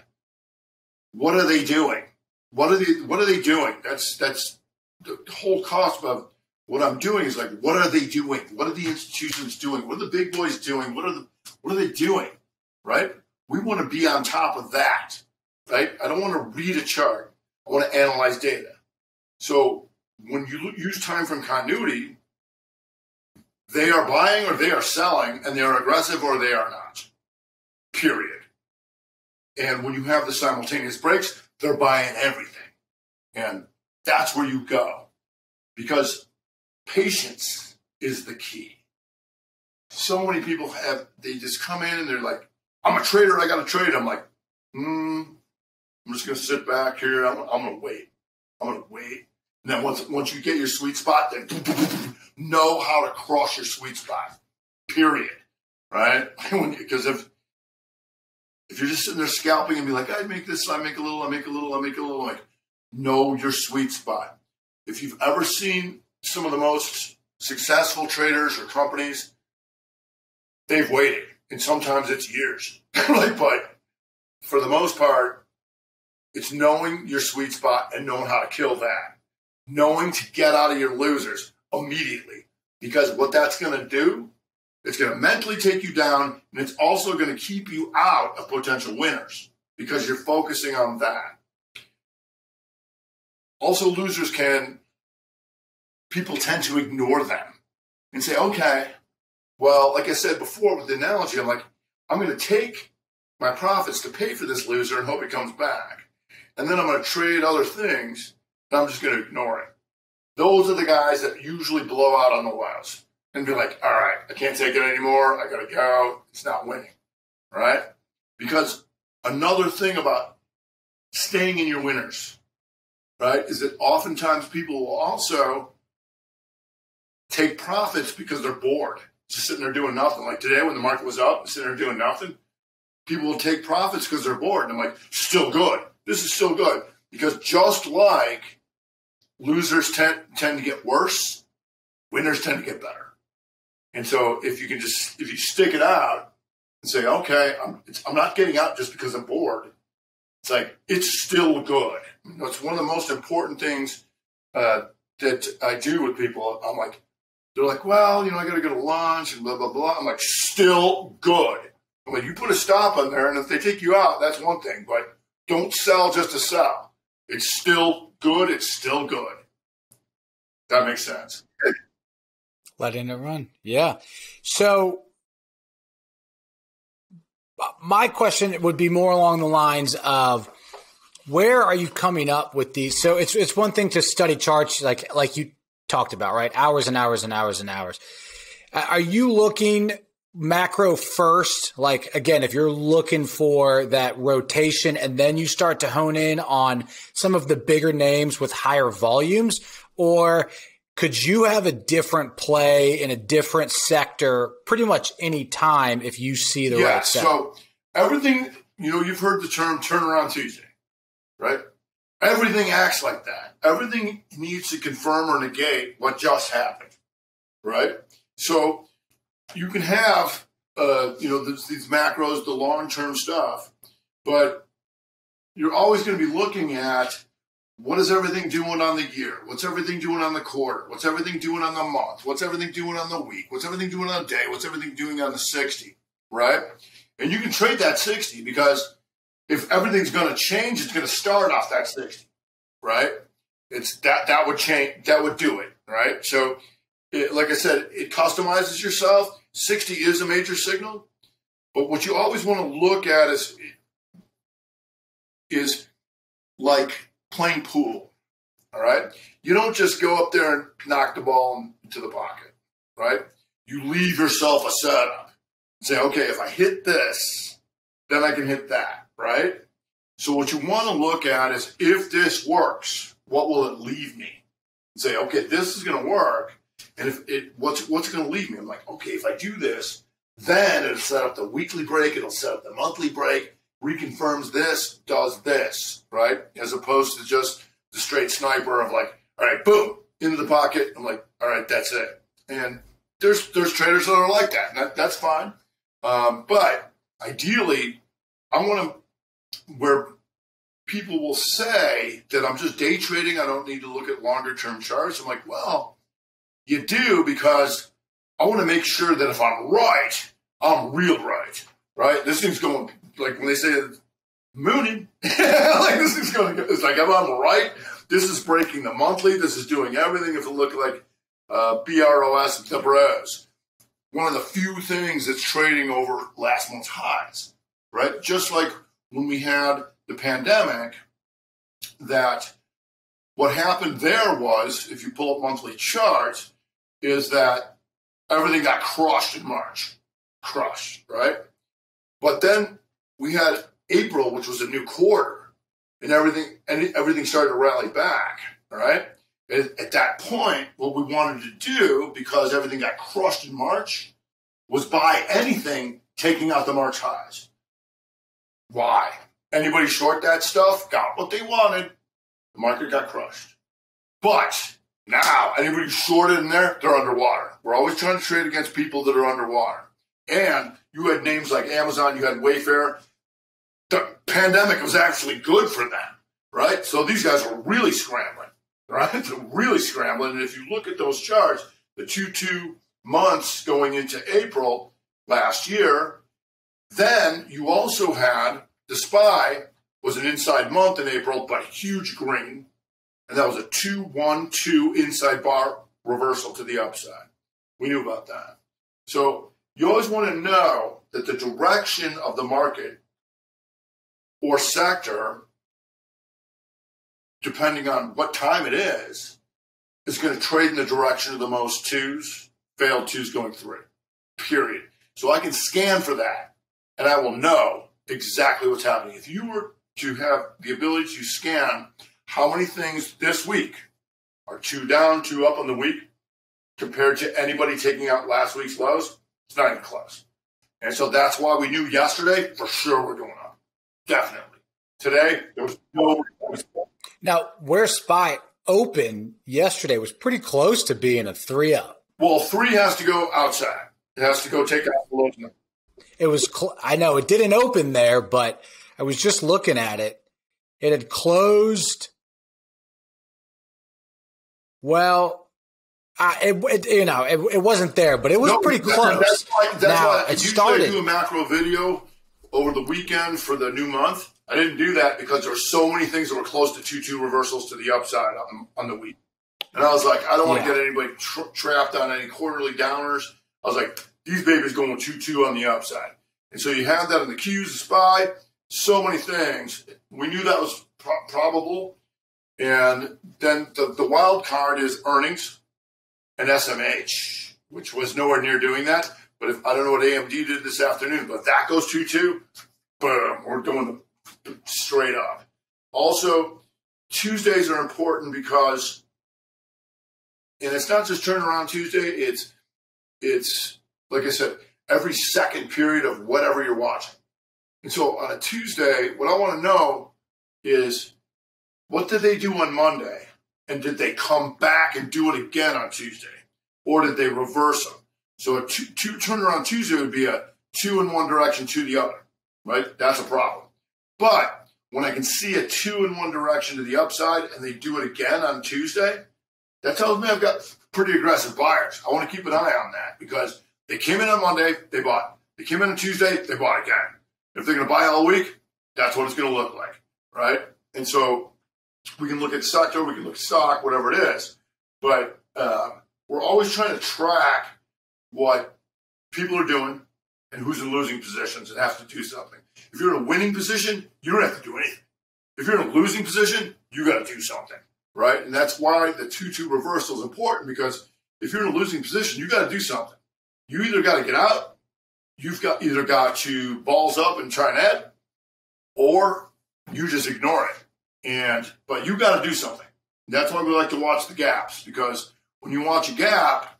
S3: What are they doing? What are they what are they doing? That's that's the whole cost of what I'm doing is like, what are they doing? What are the institutions doing? What are the big boys doing? What are the what are they doing? Right? We want to be on top of that. Right? I don't want to read a chart. I want to analyze data. So when you use time frame continuity, they are buying or they are selling, and they are aggressive or they are not. Period. And when you have the simultaneous breaks, they're buying everything. And that's where you go. Because patience is the key so many people have they just come in and they're like, I'm a trader, I got to trade. I'm like, hmm, I'm just going to sit back here. I'm, I'm going to wait. I'm going to wait. And then once once you get your sweet spot, then know how to cross your sweet spot. Period. Right? Because if if you're just sitting there scalping and be like, I make this, I make a little, I make a little, I make a little, like, know your sweet spot. If you've ever seen some of the most successful traders or companies, they've waited, and sometimes it's years. like, but for the most part, it's knowing your sweet spot and knowing how to kill that. Knowing to get out of your losers immediately. Because what that's going to do, it's going to mentally take you down, and it's also going to keep you out of potential winners because you're focusing on that. Also, losers can, people tend to ignore them and say, okay, well, like I said before with the analogy, I'm like, I'm going to take my profits to pay for this loser and hope it comes back. And then I'm going to trade other things and I'm just going to ignore it. Those are the guys that usually blow out on the lows and be like, all right, I can't take it anymore. I got to go. It's not winning. Right? Because another thing about staying in your winners, right, is that oftentimes people will also take profits because they're bored, just sitting there doing nothing. Like today when the market was up, and sitting there doing nothing, people will take profits because they're bored. And I'm like, still good. This is still good. Because just like losers tend, tend to get worse, winners tend to get better. And so if you can just, if you stick it out and say, okay, I'm, I'm not getting out just because I'm bored. It's like, it's still good. You know, it's one of the most important things uh, that I do with people. I'm like, they're like, well, you know, I got to go to lunch and blah, blah, blah. I'm like, still good. I'm like, you put a stop on there, and if they take you out, that's one thing, but don't sell just to sell. It's still good. It's still good. That makes sense.
S4: Letting it run. Yeah. So my question would be more along the lines of where are you coming up with these? So it's it's one thing to study charts like like you talked about, right? Hours and hours and hours and hours. Are you looking macro first? Like again, if you're looking for that rotation and then you start to hone in on some of the bigger names with higher volumes or could you have a different play in a different sector pretty much any time if you see the
S3: yeah,
S4: right set?
S3: So everything, you know, you've heard the term turnaround Tuesday, right? Everything acts like that. Everything needs to confirm or negate what just happened, right? So you can have, uh, you know, this, these macros, the long term stuff, but you're always going to be looking at what is everything doing on the year? What's everything doing on the quarter? What's everything doing on the month? What's everything doing on the week? What's everything doing on the day? What's everything doing on the 60? Right? And you can trade that 60 because if everything's going to change, it's going to start off that 60. Right? It's that that would change that would do it, right? So it, like I said, it customizes yourself. 60 is a major signal, but what you always want to look at is is like playing pool. All right. You don't just go up there and knock the ball into the pocket, right? You leave yourself a setup. Say, okay, if I hit this, then I can hit that, right? So what you want to look at is if this works, what will it leave me? And say, okay, this is going to work, and if it what's what's going to leave me? I'm like, okay, if I do this, then it'll set up the weekly break, it'll set up the monthly break, reconfirms this, does this, right? As opposed to just the straight sniper of like, all right, boom, into the pocket. I'm like, all right, that's it. And there's there's traders that are like that, and that, that's fine. Um, but ideally, I want to where people will say that I'm just day trading. I don't need to look at longer term charts. I'm like, well, you do because I want to make sure that if I'm right, I'm real right. Right? This thing's going like when they say mooning, like this is going. It's like I'm right. This is breaking the monthly. This is doing everything. If it look like uh, BROS the bros, one of the few things that's trading over last month's highs, right? Just like when we had the pandemic, that what happened there was, if you pull up monthly charts, is that everything got crushed in March, crushed, right? But then we had April, which was a new quarter, and everything and everything started to rally back. Right. At, at that point, what we wanted to do, because everything got crushed in March, was buy anything taking out the March highs. Why? Anybody short that stuff got what they wanted. The market got crushed. But now, anybody shorted in there, they're underwater. We're always trying to trade against people that are underwater. And you had names like Amazon, you had Wayfair. The pandemic was actually good for them, right? So these guys were really scrambling, right? They're really scrambling. And if you look at those charts, the two two months going into April last year, then you also had the SPY was an inside month in April, but huge green. And that was a 2 1 2 inside bar reversal to the upside. We knew about that. So you always want to know that the direction of the market or sector, depending on what time it is, is going to trade in the direction of the most twos, failed twos going three, period. So I can scan for that and I will know exactly what's happening. If you were to have the ability to scan how many things this week are two down, two up on the week compared to anybody taking out last week's lows, it's not even close. And so that's why we knew yesterday for sure we're going up. Definitely. Today, there was no.
S4: Now, where SPY opened yesterday was pretty close to being a three up.
S3: Well, three has to go outside. It has to go take out the lows.
S4: It was, cl- I know it didn't open there, but I was just looking at it. It had closed. Well, it, it, you know, it, it, wasn't there, but it was no, pretty close. That's why, that's now,
S3: why it started. I do a macro video over the weekend for the new month. I didn't do that because there were so many things that were close to 2 2 reversals to the upside on, on the week. And I was like, I don't want to get anybody tra- trapped on any quarterly downers. I was like, these babies going 2 2 on the upside. And so you have that in the Qs, the SPY, so many things. We knew that was pro- probable. And then the, the wild card is earnings and SMH, which was nowhere near doing that. But if I don't know what AMD did this afternoon, but that goes 2 2, boom, we're going straight up. Also, Tuesdays are important because, and it's not just turnaround Tuesday, it's, it's, like I said, every second period of whatever you're watching. And so on a Tuesday, what I want to know is what did they do on Monday? And did they come back and do it again on Tuesday? Or did they reverse them? So a two, two turnaround Tuesday would be a two in one direction to the other, right? That's a problem. But when I can see a two in one direction to the upside and they do it again on Tuesday, that tells me I've got pretty aggressive buyers. I want to keep an eye on that because they came in on Monday, they bought. They came in on Tuesday, they bought again. If they're going to buy all week, that's what it's going to look like, right? And so we can look at sector, we can look at stock, whatever it is, but uh, we're always trying to track what people are doing and who's in losing positions and have to do something. If you're in a winning position, you don't have to do anything. If you're in a losing position, you got to do something, right? And that's why the 2 2 reversal is important because if you're in a losing position, you got to do something you either got to get out, you've got either got to balls up and try and head, or you just ignore it. And but you got to do something. That's why we like to watch the gaps because when you watch a gap,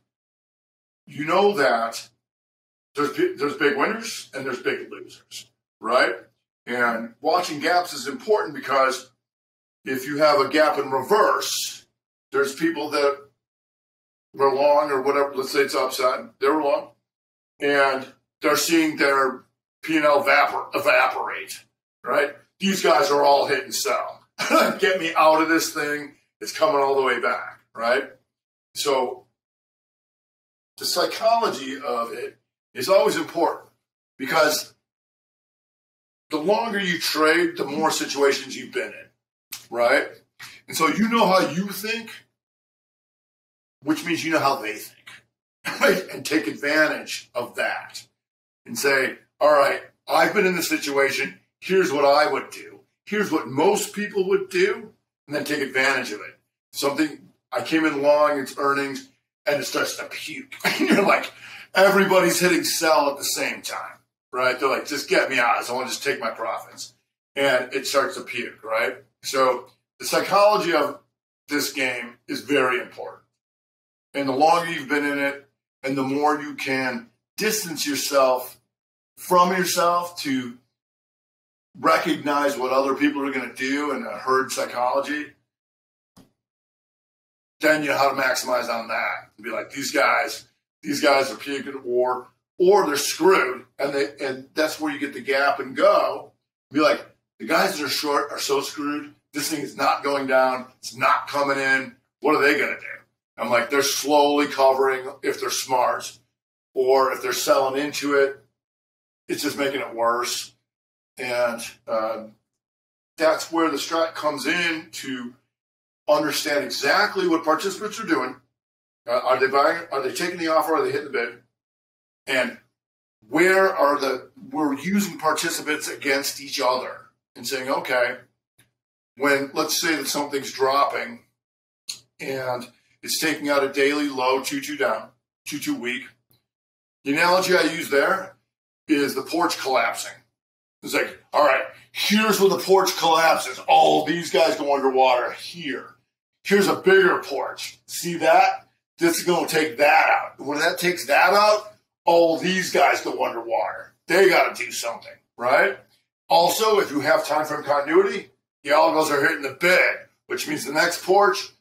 S3: you know that there's there's big winners and there's big losers, right? And watching gaps is important because if you have a gap in reverse, there's people that were long or whatever, let's say it's upside, they were long, and they're seeing their P&L evapor- evaporate, right? These guys are all hit and sell. Get me out of this thing. It's coming all the way back, right? So the psychology of it is always important because the longer you trade, the more situations you've been in, right? And so you know how you think which means you know how they think? And take advantage of that and say, all right, I've been in this situation. Here's what I would do. Here's what most people would do, and then take advantage of it. Something I came in long, it's earnings, and it starts to puke. and you're like, everybody's hitting sell at the same time, right? They're like, just get me out. I want to just take my profits. And it starts to puke, right? So the psychology of this game is very important. And the longer you've been in it, and the more you can distance yourself from yourself to recognize what other people are going to do and herd psychology, then you know how to maximize on that. Be like, these guys, these guys are puking or or they're screwed, and they and that's where you get the gap and go. Be like, the guys that are short are so screwed. This thing is not going down. It's not coming in. What are they going to do? I'm like, they're slowly covering if they're smart, or if they're selling into it, it's just making it worse. And uh, that's where the strat comes in to understand exactly what participants are doing. Uh, are they buying? Are they taking the offer? Are they hitting the bid? And where are the we're using participants against each other and saying, okay, when let's say that something's dropping and it's taking out a daily low, two down, two weak. The analogy I use there is the porch collapsing. It's like, all right, here's where the porch collapses. All these guys go underwater here. Here's a bigger porch. See that? This is going to take that out. When that takes that out, all these guys go underwater. They got to do something, right? Also, if you have time frame continuity, the algos are hitting the bed, which means the next porch,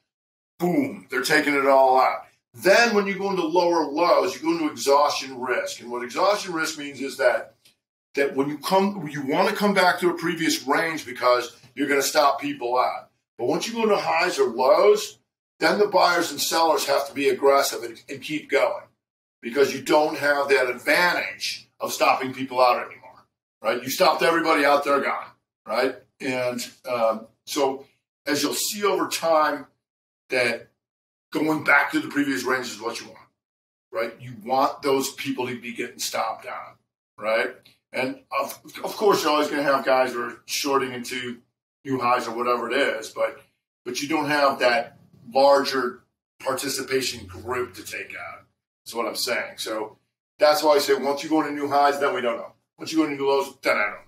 S3: boom, they're taking it all out. Then when you go into lower lows, you go into exhaustion risk. And what exhaustion risk means is that that when you come you want to come back to a previous range because you're going to stop people out. But once you go into highs or lows, then the buyers and sellers have to be aggressive and, and keep going because you don't have that advantage of stopping people out anymore, right? You stopped everybody out, they're gone, right? And um, so as you'll see over time, that going back to the previous range is what you want, right? You want those people to be getting stopped on, right? And of, of course, you're always going to have guys who are shorting into new highs or whatever it is, but but you don't have that larger participation group to take out. Is what I'm saying. So that's why I say once you go into new highs, then we don't know. Once you go into new lows, then I don't know.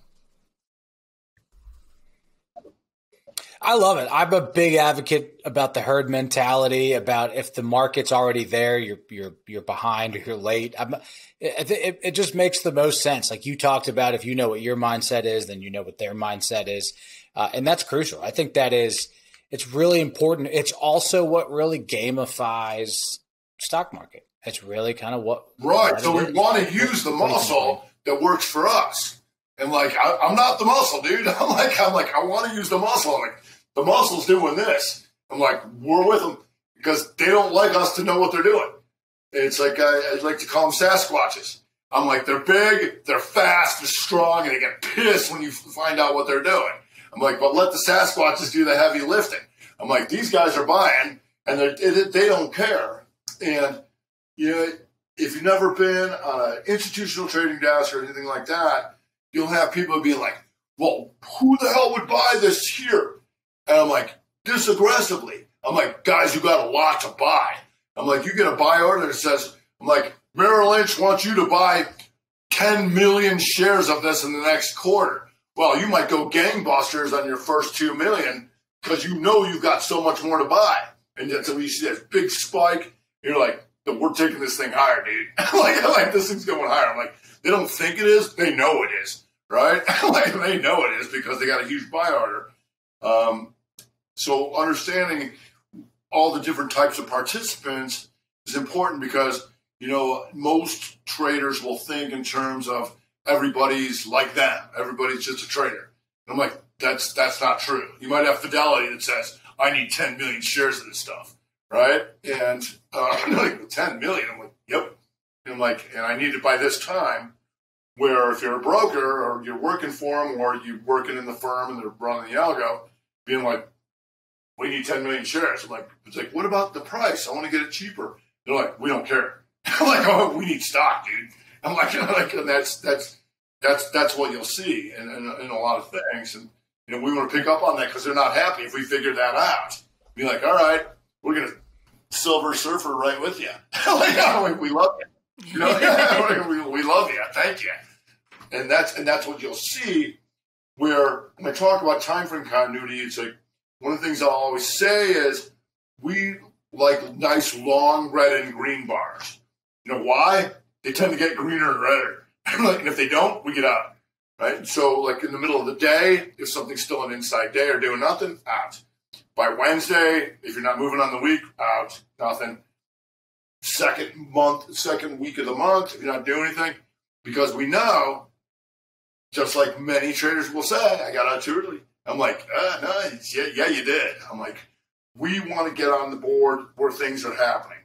S4: I love it. I'm a big advocate about the herd mentality. About if the market's already there, you're you're you're behind or you're late. I'm, it, it, it just makes the most sense. Like you talked about, if you know what your mindset is, then you know what their mindset is, uh, and that's crucial. I think that is it's really important. It's also what really gamifies stock market. It's really kind of what
S3: right. So we want to use the muscle that works for us. And like I, am not the muscle, dude. I'm like I'm like I want to use the muscle. I'm like the muscle's doing this. I'm like we're with them because they don't like us to know what they're doing. It's like I, I like to call them Sasquatches. I'm like they're big, they're fast, they're strong, and they get pissed when you find out what they're doing. I'm like, but let the Sasquatches do the heavy lifting. I'm like these guys are buying, and they they don't care. And you know, if you've never been on an institutional trading desk or anything like that you'll have people be like, well, who the hell would buy this here? And I'm like, this aggressively. I'm like, guys, you got a lot to buy. I'm like, you get a buy order that says, I'm like, Merrill Lynch wants you to buy 10 million shares of this in the next quarter. Well, you might go gangbusters on your first 2 million because you know you've got so much more to buy. And then so you see that big spike, you're like, we're taking this thing higher, dude. like, like this thing's going higher. I'm like, they don't think it is. They know it is, right? like they know it is because they got a huge buy order. Um, so understanding all the different types of participants is important because you know most traders will think in terms of everybody's like them. Everybody's just a trader. And I'm like, that's that's not true. You might have Fidelity that says, I need 10 million shares of this stuff, right? And uh, I'm like, 10 million. I'm like, yep. And like, and I need it by this time. Where if you're a broker or you're working for them or you're working in the firm and they're running the algo, being like, we need 10 million shares. I'm like, it's like, what about the price? I want to get it cheaper. They're like, we don't care. I'm like, oh, we need stock, dude. I'm like, like, and that's that's that's that's what you'll see in, in, in a lot of things. And you know, we want to pick up on that because they're not happy if we figure that out. Be like, all right, we're gonna silver surfer right with you. like, oh, we love you. You know, we, we love you. Thank you. And that's and that's what you'll see where when I talk about time frame continuity, it's like one of the things I'll always say is we like nice long red and green bars. You know why? They tend to get greener and redder. like, and if they don't, we get out. Right? So, like in the middle of the day, if something's still an inside day or doing nothing, out. By Wednesday, if you're not moving on the week, out. Nothing. Second month, second week of the month, if you're not doing anything, because we know, just like many traders will say, I got out too early. I'm like, uh, no, yeah, yeah, you did. I'm like, we want to get on the board where things are happening.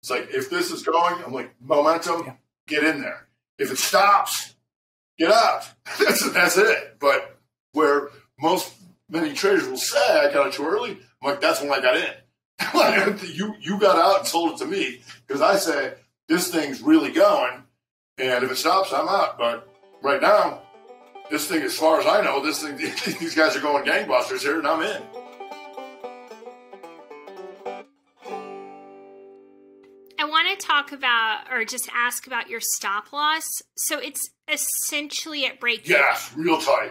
S3: It's like if this is going, I'm like momentum, yeah. get in there. If it stops, get out. that's that's it. But where most many traders will say I got it too early, I'm like that's when I got in. you you got out and sold it to me because I say this thing's really going, and if it stops, I'm out. But right now, this thing, as far as I know, this thing, these guys are going gangbusters here, and I'm in.
S1: I want to talk about or just ask about your stop loss? So it's essentially at break.
S3: Yes, real tight.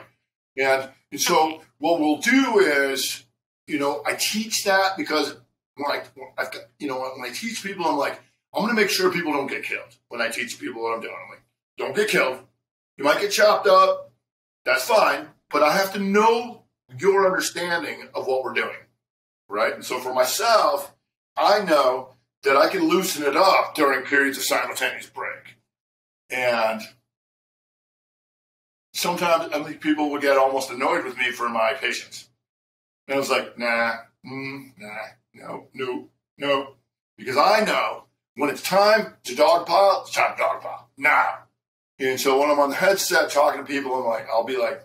S3: And, so what we'll do is, you know, I teach that because when I, I've got, you know, when I teach people, I'm like, I'm going to make sure people don't get killed. When I teach people what I'm doing, I'm like, don't get killed. You might get chopped up. That's fine. But I have to know your understanding of what we're doing. Right. And so for myself, I know that I can loosen it up during periods of simultaneous break. And sometimes I think people would get almost annoyed with me for my patience. And I was like, nah, mm, nah, no, no, no. Because I know when it's time to dogpile, it's time to dogpile. Now. And so when I'm on the headset talking to people, I'm like, I'll be like,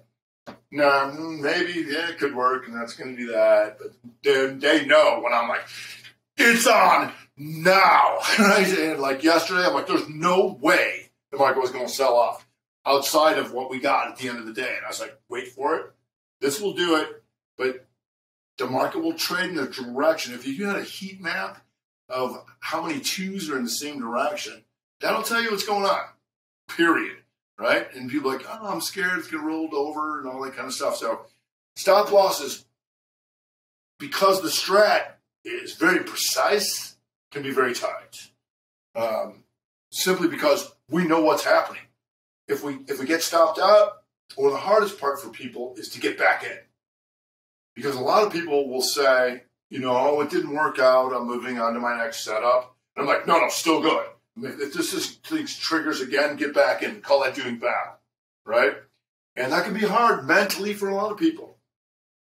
S3: nah, mm, maybe, yeah, it could work, and that's going to do that. But then they know when I'm like, it's on now. and like yesterday, I'm like, there's no way the market was going to sell off outside of what we got at the end of the day. And I was like, wait for it. This will do it. But the market will trade in a direction. If you had a heat map of how many twos are in the same direction, that'll tell you what's going on, period. Right? And people like, oh, I'm scared it's going to roll over and all that kind of stuff. So stop losses, because the strat is very precise, can be very tight. Um, simply because we know what's happening. If we if we get stopped out, or the hardest part for people is to get back in. Because a lot of people will say, you know, oh, it didn't work out, I'm moving on to my next setup. And I'm like, no, no, still good. If this is things triggers again, get back in. Call that doing battle. Right? And that can be hard mentally for a lot of people.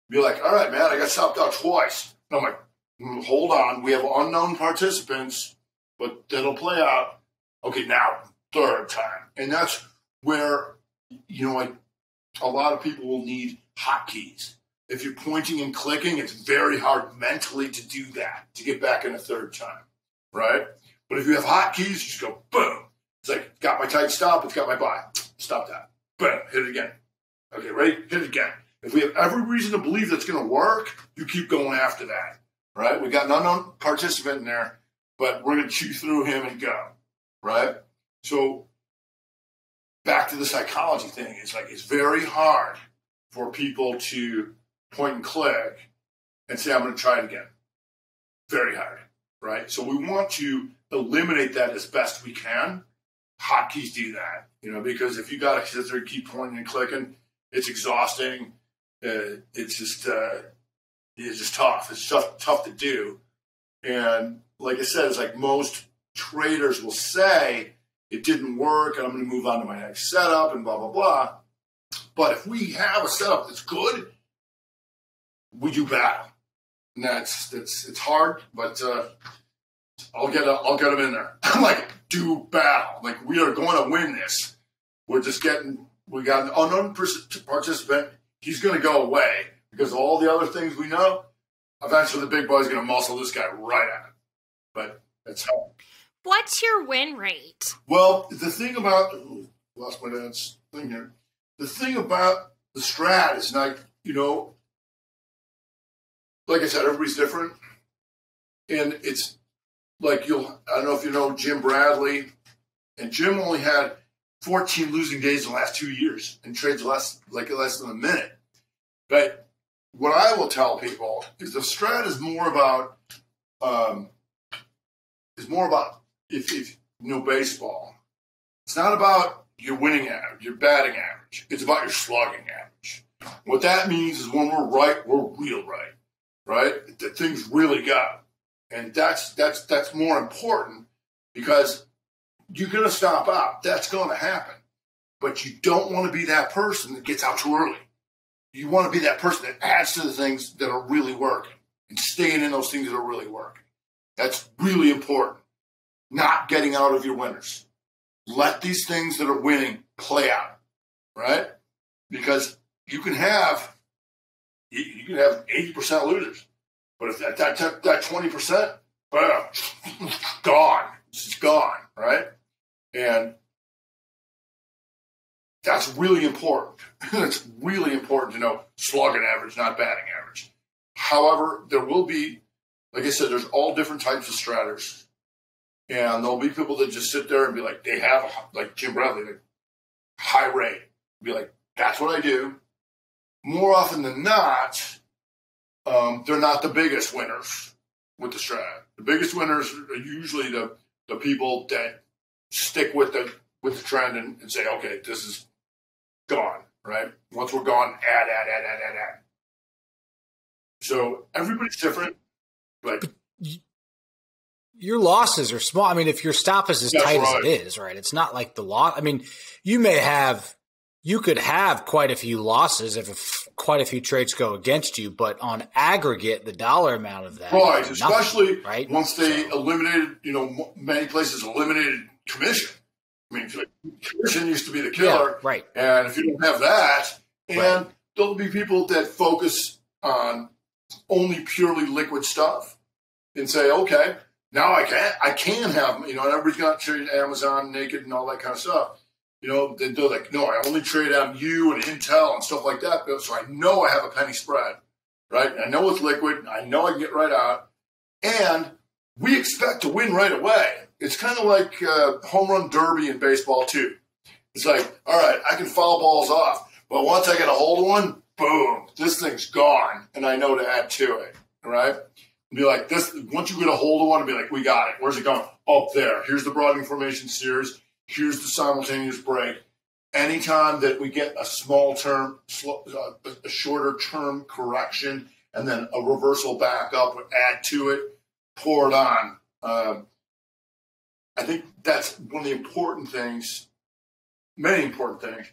S3: Be like, all right, man, I got stopped out twice. And I'm like, mm, hold on, we have unknown participants, but that'll play out. Okay, now third time, and that's where you know like a lot of people will need hotkeys. If you're pointing and clicking, it's very hard mentally to do that to get back in a third time, right? But if you have hotkeys, you just go boom. It's like got my tight stop, it's got my buy. Stop that. Boom, hit it again. Okay, ready? Hit it again. If we have every reason to believe that's going to work, you keep going after that right? We got an unknown participant in there, but we're going to chew through him and go, right? So back to the psychology thing, it's like it's very hard for people to point and click and say, I'm going to try it again. Very hard, right? So we want to eliminate that as best we can. Hotkeys do that, you know, because if you got there and keep pointing and clicking, it's exhausting. Uh, it's just uh, is just tough. It's tough, tough to do. And like I said, it's like most traders will say it didn't work and I'm going to move on to my next setup and blah, blah, blah. But if we have a setup that's good, we do battle. And that's, that's, it's hard, but, uh, I'll get, a, I'll get them in there. I'm like, do battle. Like we are going to win this. We're just getting, we got an unknown participant. He's going to go away because all the other things we know, eventually the big boy's going to muscle this guy right out. But that's how.
S1: What's your win rate?
S3: Well, the thing about ooh, lost my dad's thing here. The thing about the strat is like you know, like I said, everybody's different, and it's like you'll. I don't know if you know Jim Bradley, and Jim only had 14 losing days in the last two years and trades less like less than a minute. But what I will tell people is the strat is more about um, is more about if, if you know baseball. It's not about your winning average, your batting average. It's about your slugging average. What that means is when we're right, we're real right, right? The things really got, and that's that's that's more important because you're going to stop out. That's going to happen, but you don't want to be that person that gets out too early. You want to be that person that adds to the things that are really working and staying in those things that are really working. That's really important. Not getting out of your winners. Let these things that are winning play out, right? Because you can have you can have eighty percent losers, but if that that that twenty percent, well, uh, gone, it's gone, right? And that's really important. it's really important to know slugging average, not batting average. However, there will be, like I said, there's all different types of stratters. And there'll be people that just sit there and be like, they have, like Jim Bradley, like, high rate. Be like, that's what I do. More often than not, um, they're not the biggest winners with the strat. The biggest winners are usually the, the people that stick with the with the trend and, and say, okay, this is gone, right? Once we're gone, add, add, add, add, add, add. So everybody's different, but
S4: your losses are small. I mean, if your stop is as tight right. as it is, right? It's not like the loss. I mean, you may have, you could have quite a few losses if quite a few trades go against you, but on aggregate, the dollar amount of that,
S3: right? Especially right once they so. eliminated, you know, many places eliminated commission. I mean, commission used to be the killer,
S4: yeah, right?
S3: And if you don't have that, and right. there'll be people that focus on only purely liquid stuff and say, okay, now I can I can have you know, and everybody's got to trade Amazon naked and all that kind of stuff. You know, they're like, no, I only trade on you and Intel and stuff like that. So I know I have a penny spread, right? I know it's liquid. I know I can get right out, and we expect to win right away. It's kind of like uh, home run derby in baseball too. It's like, all right, I can foul balls off, but once I get a hold of one, boom, this thing's gone, and I know to add to it. Right? Be like this. Once you get a hold of one, and be like, we got it. Where's it going? Up there. Here's the broadening formation series. Here's the simultaneous break. Anytime that we get a small term, uh, a shorter term correction, and then a reversal back up, add to it, pour it on. Um, I think that's one of the important things, many important things,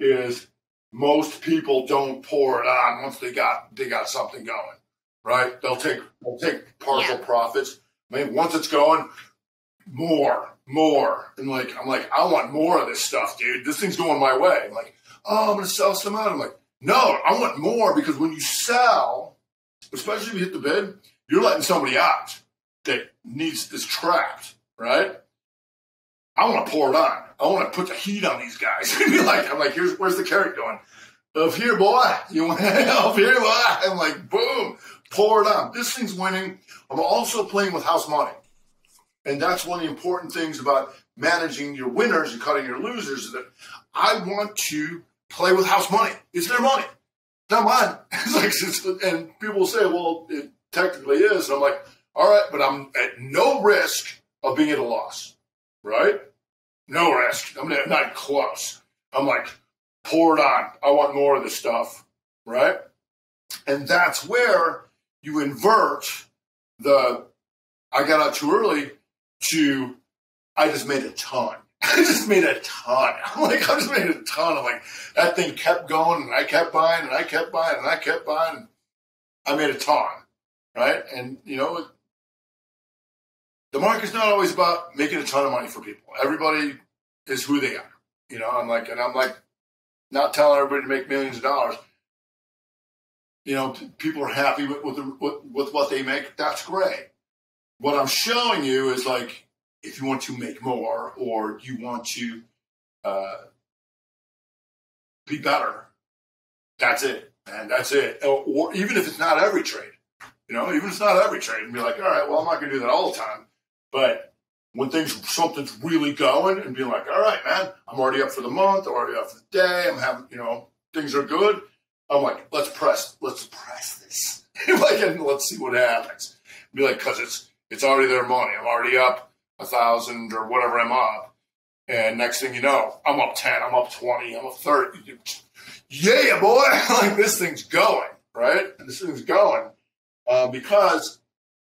S3: is most people don't pour it on once they got they got something going, right? They'll take they'll take partial yeah. profits. I mean, once it's going, more, more, and like I'm like I want more of this stuff, dude. This thing's going my way. I'm like, oh, I'm gonna sell some out. I'm like, no, I want more because when you sell, especially if you hit the bid, you're letting somebody out that needs is trapped, right? I want to pour it on. I want to put the heat on these guys. like, I'm like, here's where's the carrot going? Up here, boy. You want up here, boy? I'm like, boom, pour it on. This thing's winning. I'm also playing with house money, and that's one of the important things about managing your winners and cutting your losers. Is that I want to play with house money. It's their money, not mine. It's like, it's, and people say, well, it technically is. And I'm like, all right, but I'm at no risk of being at a loss, right? No risk. I'm not close. I'm like, pour it on. I want more of this stuff, right? And that's where you invert the I got out too early to I just made a ton. I just made a ton. I'm like, I just made a ton. I'm like, that thing kept going and I kept buying and I kept buying and I kept buying. I made a ton, right? And, you know, the market's not always about making a ton of money for people. Everybody is who they are. You know, I'm like, and I'm like, not telling everybody to make millions of dollars. You know, people are happy with with, with, with what they make. That's great. What I'm showing you is like, if you want to make more or you want to uh, be better, that's it, and that's it. Or, or even if it's not every trade, you know, even if it's not every trade, and be like, all right, well, I'm not going to do that all the time. But when things something's really going and being like, all right, man, I'm already up for the month, already up for the day, I'm having, you know, things are good. I'm like, let's press, let's press this. like, and let's see what happens. Be like, cause it's it's already their money. I'm already up a thousand or whatever I'm up. And next thing you know, I'm up 10, I'm up 20, I'm up 30. Yeah, boy, like this thing's going, right? This thing's going uh, because,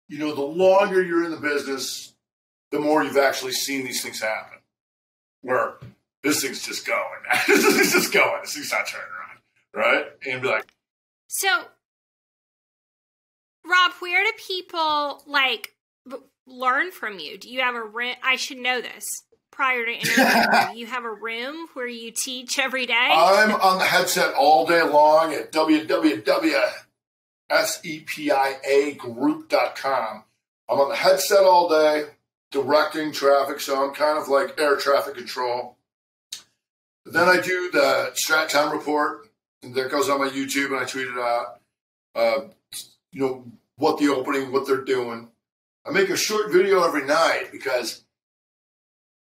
S3: you know, the longer you're in the business, the more you've actually seen these things happen. Where this thing's just going, this thing's just going, this thing's not turning right? And be like,
S1: so, Rob, where do people like learn from you? Do you have a room? I should know this prior to interviewing. you have a room where you teach every day?
S3: I'm on the headset all day long at www.sepiagroup.com. I'm on the headset all day directing traffic, so I'm kind of like air traffic control. Then I do the Strat Time report, and that goes on my YouTube, and I tweet it out. Uh, you know what the opening, what they're doing. I make a short video every night because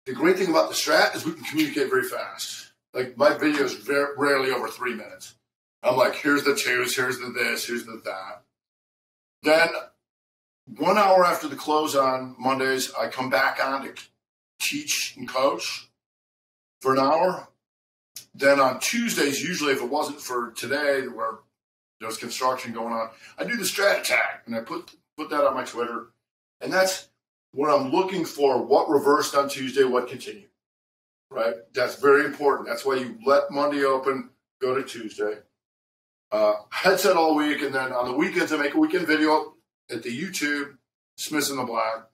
S3: the great thing about the Strat is we can communicate very fast. Like my videos very rarely over three minutes. I'm like, here's the twos, here's the this, here's the that. Then one hour after the close on Mondays, I come back on to teach and coach for an hour. Then on Tuesdays, usually if it wasn't for today, where there's construction going on, I do the strat attack and I put put that on my Twitter. And that's what I'm looking for. What reversed on Tuesday, what continued. Right? That's very important. That's why you let Monday open, go to Tuesday. Uh, headset all week, and then on the weekends I make a weekend video at the YouTube, Smiths in the Black.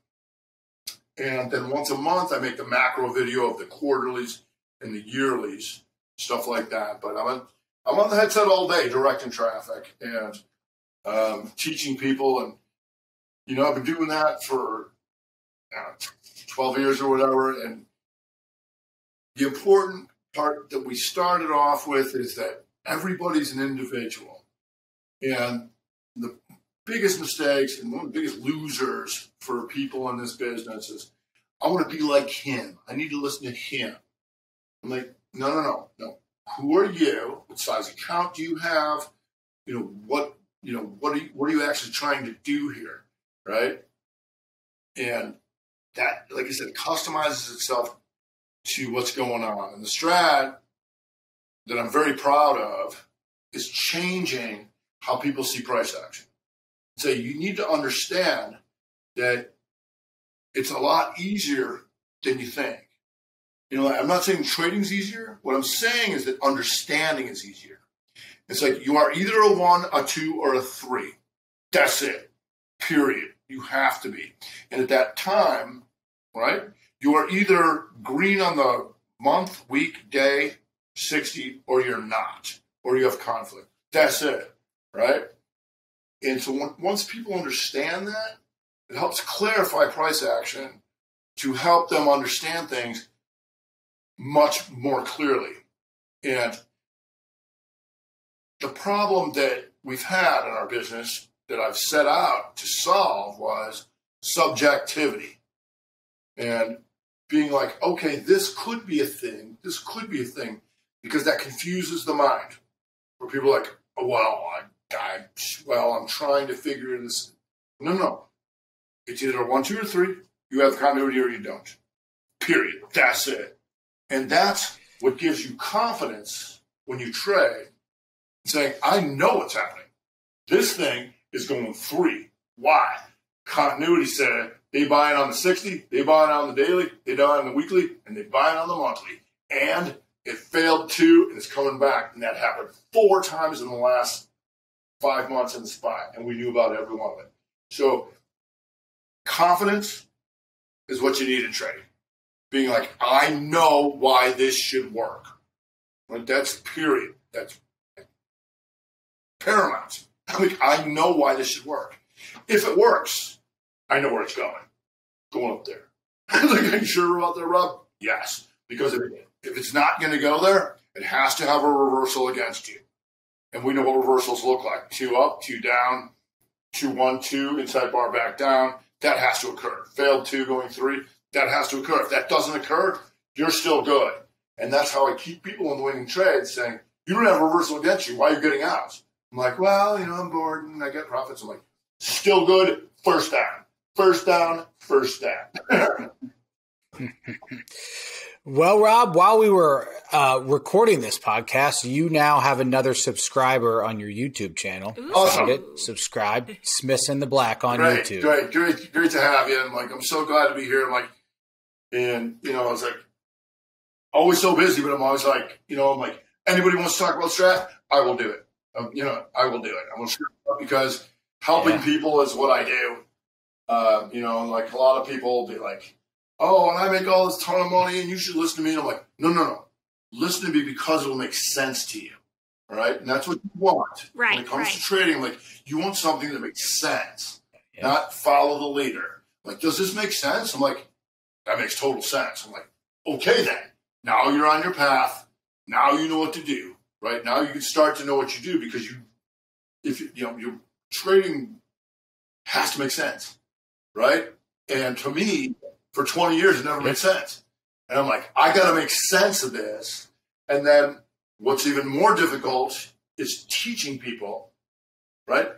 S3: And then once a month, I make the macro video of the quarterlies and the yearlies, stuff like that. But I'm, a, I'm on the headset all day directing traffic and um, teaching people. And, you know, I've been doing that for uh, 12 years or whatever. And the important part that we started off with is that everybody's an individual. And the biggest mistakes and one of the biggest losers for people in this business is I want to be like him. I need to listen to him. I'm like, no, no, no, no. Who are you? What size account do you have? You know what? You know what are you, what are you actually trying to do here, right? And that, like I said, customizes itself to what's going on. And the strat that I'm very proud of is changing how people see price action. So you need to understand that it's a lot easier than you think. You know, I'm not saying trading's easier. What I'm saying is that understanding is easier. It's like you are either a one, a two, or a three. That's it. Period. You have to be. And at that time, right, you are either green on the month, week, day, 60, or you're not, or you have conflict. That's it, right? And so once people understand that, it helps clarify price action to help them understand things much more clearly. And the problem that we've had in our business that I've set out to solve was subjectivity and being like, okay, this could be a thing, this could be a thing, because that confuses the mind. Where people are like, oh, well, I I, well, I'm trying to figure this. No, no. It's either one, two, or three. You have continuity or you don't. Period. That's it. And that's what gives you confidence when you trade, saying, I know what's happening. This thing is going three. Why? Continuity said they buy it on the 60, they buy it on the daily, they buy it on the weekly, and they buy it on the monthly. And it failed two, and it's coming back. And that happened four times in the last five months in the spot, and we knew about every one of it. So, confidence is what you need in trading. Being like, I know why this should work. Like, that's period. That's paramount. Like, I know why this should work. If it works, I know where it's going. Going up there. like, are you sure about that, Rob? Yes. Because if, if it's not going to go there, it has to have a reversal against you and we know what reversals look like two up, two down, two one, two, inside bar back down. That has to occur. Failed two, going three. That has to occur. If that doesn't occur, you're still good. And that's how I keep people in the winning trade saying, you don't have reversal against you. Why are you getting out? I'm like, well, you know, I'm bored and I get profits. I'm like, still good. First down, first down, first down.
S4: well, Rob, while we were uh, recording this podcast, you now have another subscriber on your YouTube channel.
S3: Awesome.
S4: It, subscribe, Smiths in the Black on
S3: great,
S4: YouTube.
S3: Great, great, great to have you. I'm like, I'm so glad to be here. I'm like, and you know, I was like, always so busy, but I'm always like, you know, I'm like, anybody wants to talk about strat, I will do it. Um, you know, I will do it. I will share it because helping
S4: Yeah.
S3: people is what I do. Uh, you know, like a lot of people will be like, oh, and I make all this ton of money and you should listen to me. And I'm like, no, no, no. Listen to me because it will make sense to you. All right. And that's what you want.
S1: Right.
S3: When it comes
S1: right.
S3: to trading, like you want something that makes sense,
S4: Yeah.
S3: not follow the leader. Like, does this make sense? I'm like, that makes total sense. I'm like, okay then. Now you're on your path. Now you know what to do. Right now you can start to know what you do because you, if you, you know, your trading has to make sense, right? And to me, for 20 years, it never made sense. And I'm like, I got to make sense of this. And then what's even more difficult is teaching people, right?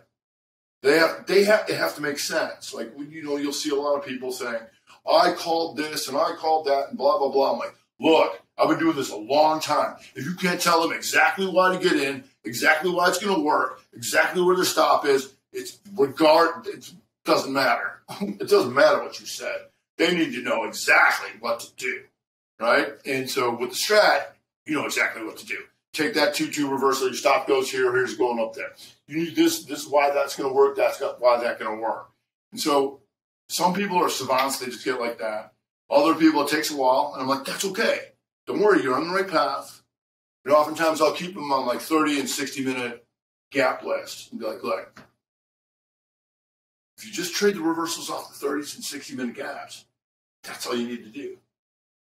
S3: They have, they have, it have to make sense. Like, you know, you'll see a lot of people saying, I called this and I called that and blah, blah, blah. I'm like, look, I've been doing this a long time. If you can't tell them exactly why to get in, exactly why it's going to work, exactly where the stop is, it's regard, it doesn't matter. it doesn't matter what you said. They need to know exactly what to do, right? And so with the strat, you know exactly what to do. Take that 2-2 reversal, your stop goes here, here's going up there. You need this, this is why that's going to work, that's why that's going to work. And so some people are savants, they just get like that. Other people, it takes a while, and I'm like, that's okay. Don't worry, you're on the right path. And oftentimes I'll keep them on like 30 and 60 minute gap list and be like, look, if you just trade the reversals off the 30s and 60 minute gaps, that's all you need to do.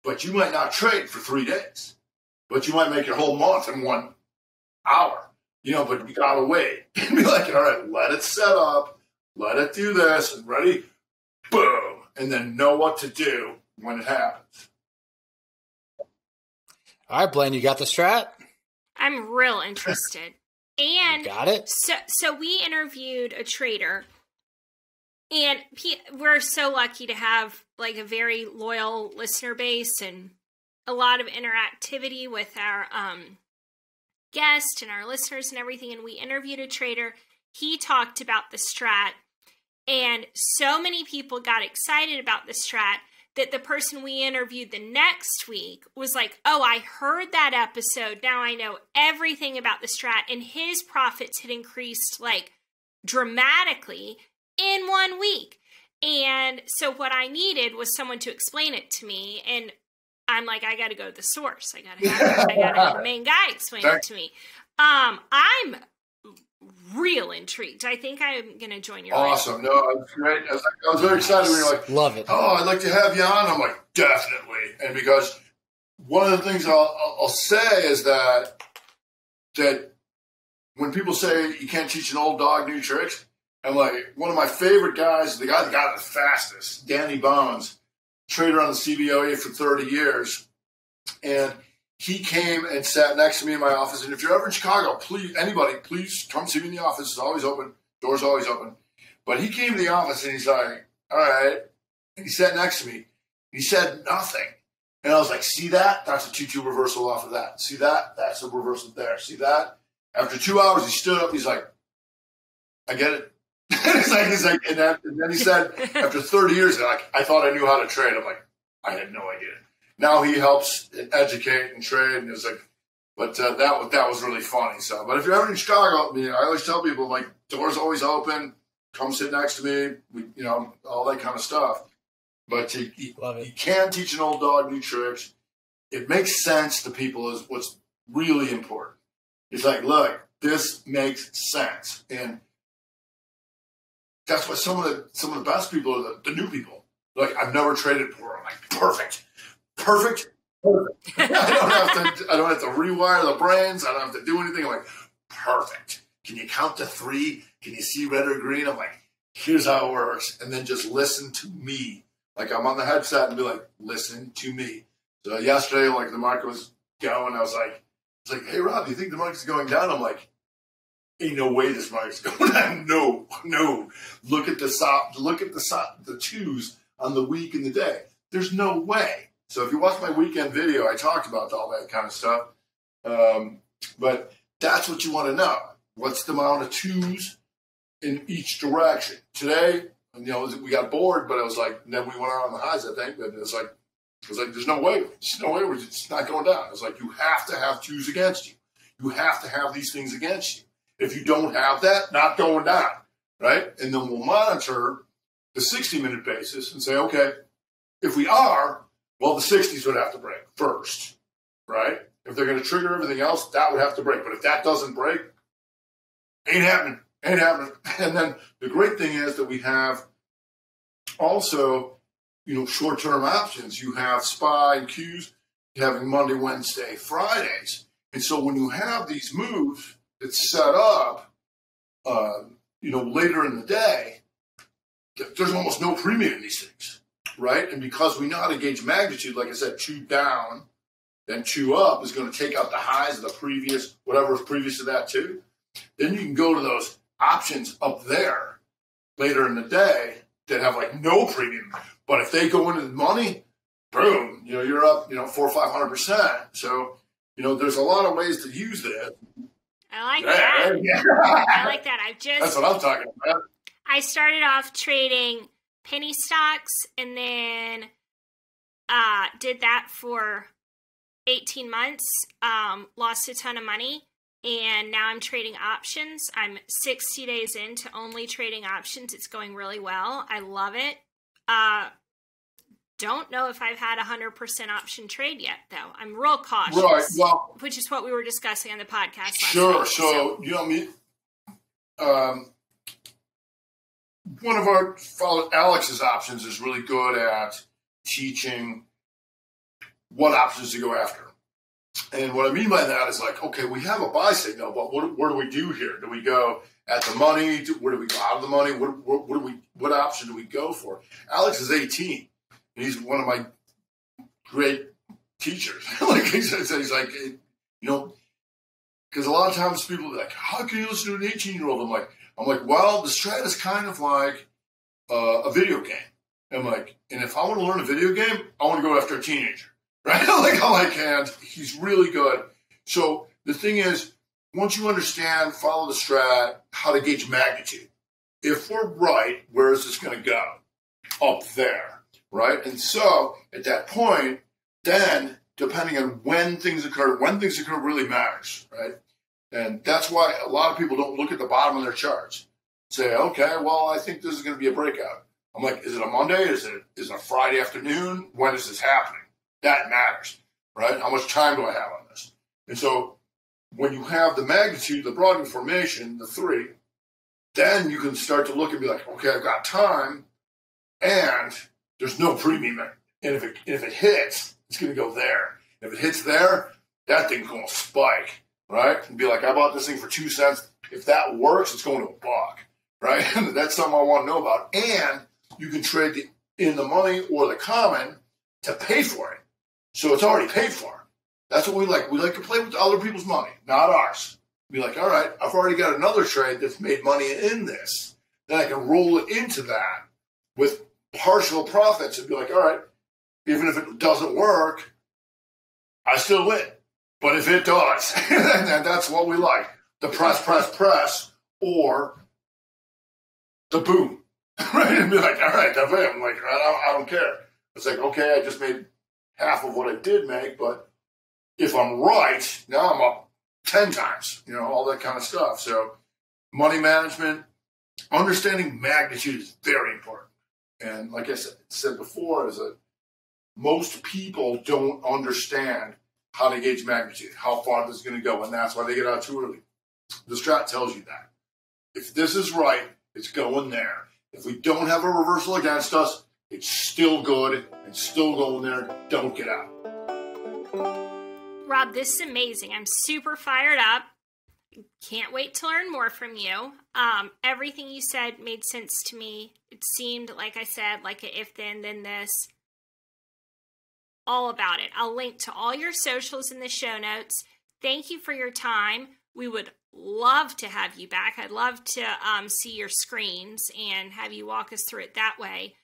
S3: But you might not trade for three days, but you might make your whole month in one hour, you know, but you gotta wait and be like, all right, let it set up, let it do this, and ready, and then know what to do when it happens.
S4: All right, Blaine, you got the strat?
S1: I'm real interested. And
S4: Got it?
S1: so so we interviewed a trader and he, we're so lucky to have like a very loyal listener base and a lot of interactivity with our um guests and our listeners and everything and we interviewed a trader he talked about the strat and so many people got excited about the strat that the person we interviewed the next week was like, Oh, I heard that episode. Now I know everything about the strat. And his profits had increased like dramatically in one week. And so what I needed was someone to explain it to me. And I'm like, I got to go to the source. I got to have, I got to the main guy explain it to me. Um, I'm real intrigued. I think I'm going to join your list.
S3: Awesome. No, that's great. I was, I was very excited when you're like,
S4: Love it.
S3: oh, I'd like to have you on. I'm like, definitely. And because one of the things I'll, I'll, I'll say is that that when people say you can't teach an old dog new tricks, I'm like, one of my favorite guys, the guy that got it the fastest, Danny Bones, trader on the CBOE for 30 years. And he came and sat next to me in my office. And if you're ever in Chicago, please, anybody, please come see me in the office. It's always open. Door's always open. But he came to the office and he's like, all right. And he sat next to me. He said nothing. And I was like, see that? That's a 2 2 reversal off of that. See that? That's a reversal there. See that? After two hours, he stood up. He's like, I get it. he's like, he's like, and then he said, after 30 years, like, I thought I knew how to trade. I'm like, I had no idea. Now he helps educate and trade. And it's like, but uh, that was that was really funny. So, but if you're ever in Chicago, I, mean, I always tell people like doors always open. Come sit next to me. We, you know, all that kind of stuff. But you, you,
S4: it.
S3: you can teach an old dog new tricks. It makes sense to people is what's really important. It's like, look, this makes sense, and that's why some of the some of the best people are the, the new people. Like, I've never traded before. I'm like, perfect, perfect, perfect. I don't have to. I don't have to rewire the brains. I don't have to do anything. I'm like, perfect. Can you count to three? Can you see red or green? I'm like, here's how it works, and then just listen to me Like I'm on the headset and be like, listen to me. So yesterday, like the market was going, I was like, it's like, hey Rob, do you think the market's going down? I'm like, ain't no way this market's going down. No, no. Look at the stop. Look at the stop, the twos on the week and the day. There's no way. So if you watch my weekend video, I talked about all that kind of stuff. Um, but that's what you want to know. What's the amount of twos in each direction? Today, you know, we got bored, but I was like, then we went out on the highs, I think, but it's like, it was like, there's no way, there's no way, it's not going down. It's like, you have to have twos against you. You have to have these things against you. If you don't have that, not going down, right? And then we'll monitor the 60 minute basis and say, okay, if we are, well, the 60s would have to break first, right? If they're going to trigger everything else, that would have to break. But if that doesn't break, ain't happening. Ain't happening. And then the great thing is that we have also, you know, short-term options. You have SPY and Qs having Monday, Wednesday, Fridays. And so when you have these moves that set up, uh, you know, later in the day, there's almost no premium in these things, right? And because we know how to gauge magnitude, like I said, two down, then two up is going to take out the highs of the previous, whatever was previous to that too. Then you can go to those options up there later in the day that have like no premium. But if they go into the money, boom, you know, you're up, you know, four or five hundred percent. So, you know, there's a lot of ways to use this.
S1: I like yeah, that. I like that. I've just
S3: That's what I'm talking about.
S1: I started off trading penny stocks and then uh, did that for 18 months, um, lost a ton of money and now I'm trading options. I'm 60 days into only trading options. It's going really well. I love it. Uh, don't know if I've had a 100% option trade yet, though. I'm real cautious.
S3: Right. Well,
S1: which is what we were discussing on the podcast.
S3: sure.
S1: Week,
S3: so, so, you know, me, um, one of our Alex's options is really good at teaching what options to go after. And what I mean by that is like, okay, we have a buy signal, but what, what do we do here? Do we go at the money? Do, where do we go out of the money? What, what, what, do we? What option do we go for? Alex is 18, and he's one of my great teachers. like he says, he's like, you know, because a lot of times people are like, how can you listen to an 18 year old? I'm like, I'm like, well, the strat is kind of like uh, a video game. I'm like, and if I want to learn a video game, I want to go after a teenager right? like I'm like, and he's really good. So the thing is, once you understand, follow the strat, how to gauge magnitude. If we're right, where is this going to go? Up there, right? And so at that point, then depending on when things occur, when things occur really matters, right? And that's why a lot of people don't look at the bottom of their charts. Say, okay, well, I think this is going to be a breakout. I'm like, is it a Monday? Is it is it a Friday afternoon? When is this happening? That matters, right? How much time do I have on this? And so when you have the magnitude, the broadening formation, the three, then you can start to look and be like, okay, I've got time and there's no premium. And if it, if it hits, it's going to go there. If it hits there, that thing's going to spike, right? And be like, I bought this thing for two cents. If that works, it's going to a buck, right? that's something I want to know about. And you can trade the, in the money or the common to pay for it. So it's already paid for. That's what we like. We like to play with other people's money, not ours. Be like, all right, I've already got another trade that's made money in this. Then I can roll it into that with partial profits and be like, all right, even if it doesn't work, I still win. But if it does, then that's what we like. The press, press, press, or the boom. right? And be like, all right, that's it. I'm like, I don't, I don't care. It's like, okay, I just made half of what I did make, but if I'm right, now I'm up 10 times, you know, all that kind of stuff. So, money management, understanding magnitude is very important. And like I said, said before, is that most people don't understand how to gauge magnitude, how far this is going to go, and that's why they get out too early. The strat tells you that. If this is right, it's going there. If we don't have a reversal against us, it's still good and still going there. Don't get out.
S1: Rob, this is amazing. I'm super fired up. can't wait to learn more from you. Um, everything you said made sense to me. It seemed, like I said, like a if then, then this. All about it. I'll link to all your socials in the show notes. Thank you for your time. We would love to have you back. I'd love to um, see your screens and have you walk us through it that way.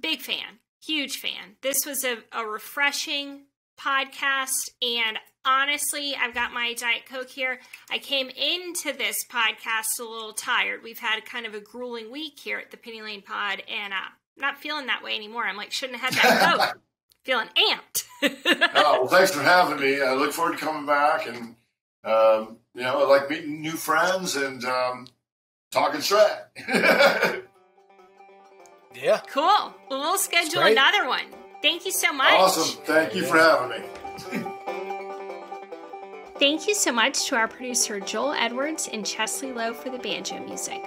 S1: Big fan, huge fan. This was a, a refreshing podcast, and honestly, I've got my Diet Coke here. I came into this podcast a little tired. We've had kind of a grueling week here at the Penny Lane Pod, and uh, I'm not feeling that way anymore. I'm like, shouldn't have had that Coke. Feeling amped.
S3: oh, well, thanks for having me. I look forward to coming back, and um, you know, I like meeting new friends and um, talking strat.
S4: yeah.
S1: Cool. Well, we'll schedule another one. Thank you so much.
S3: Awesome. Thank you for having me.
S1: Thank you so much to our producer Joel Edwards and Chesley Lowe for the banjo music.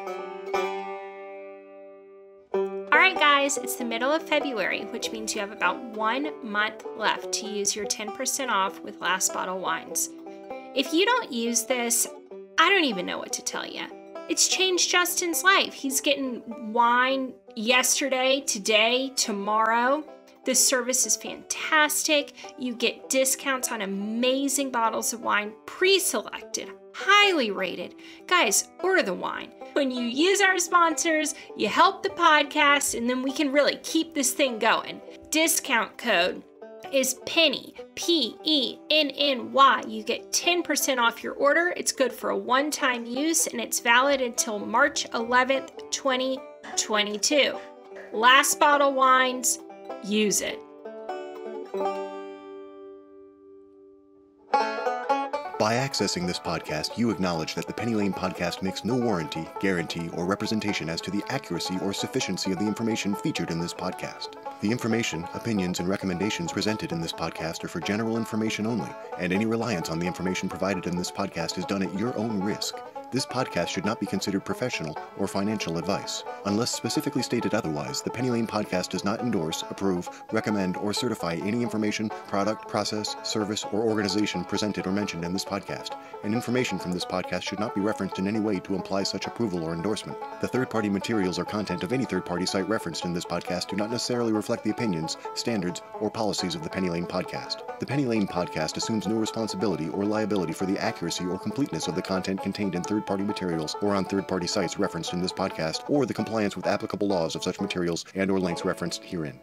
S1: Guys, it's the middle of February, which means you have about one month left to use your 10% off with Last Bottle Wines. If you don't use this, I don't even know what to tell you. It's changed Justin's life. He's getting wine yesterday, today, tomorrow. The service is fantastic. You get discounts on amazing bottles of wine, pre selected, highly rated. Guys, order the wine. When you use our sponsors, you help the podcast, and then we can really keep this thing going. Discount code is Penny, P E N N Y. You get 10% off your order. It's good for a one time use and it's valid until March 11th, 2022. Last bottle wines, use it.
S6: By accessing this podcast, you acknowledge that the Penny Lane podcast makes no warranty, guarantee, or representation as to the accuracy or sufficiency of the information featured in this podcast. The information, opinions, and recommendations presented in this podcast are for general information only, and any reliance on the information provided in this podcast is done at your own risk. This podcast should not be considered professional or financial advice. Unless specifically stated otherwise, the Penny Lane podcast does not endorse, approve, recommend, or certify any information, product, process, service, or organization presented or mentioned in this podcast, and information from this podcast should not be referenced in any way to imply such approval or endorsement. The third party materials or content of any third party site referenced in this podcast do not necessarily reflect the opinions, standards, or policies of the Penny Lane podcast. The Penny Lane podcast assumes no responsibility or liability for the accuracy or completeness of the content contained in third party materials or on third party sites referenced in this podcast or the compliance with applicable laws of such materials and or links referenced herein.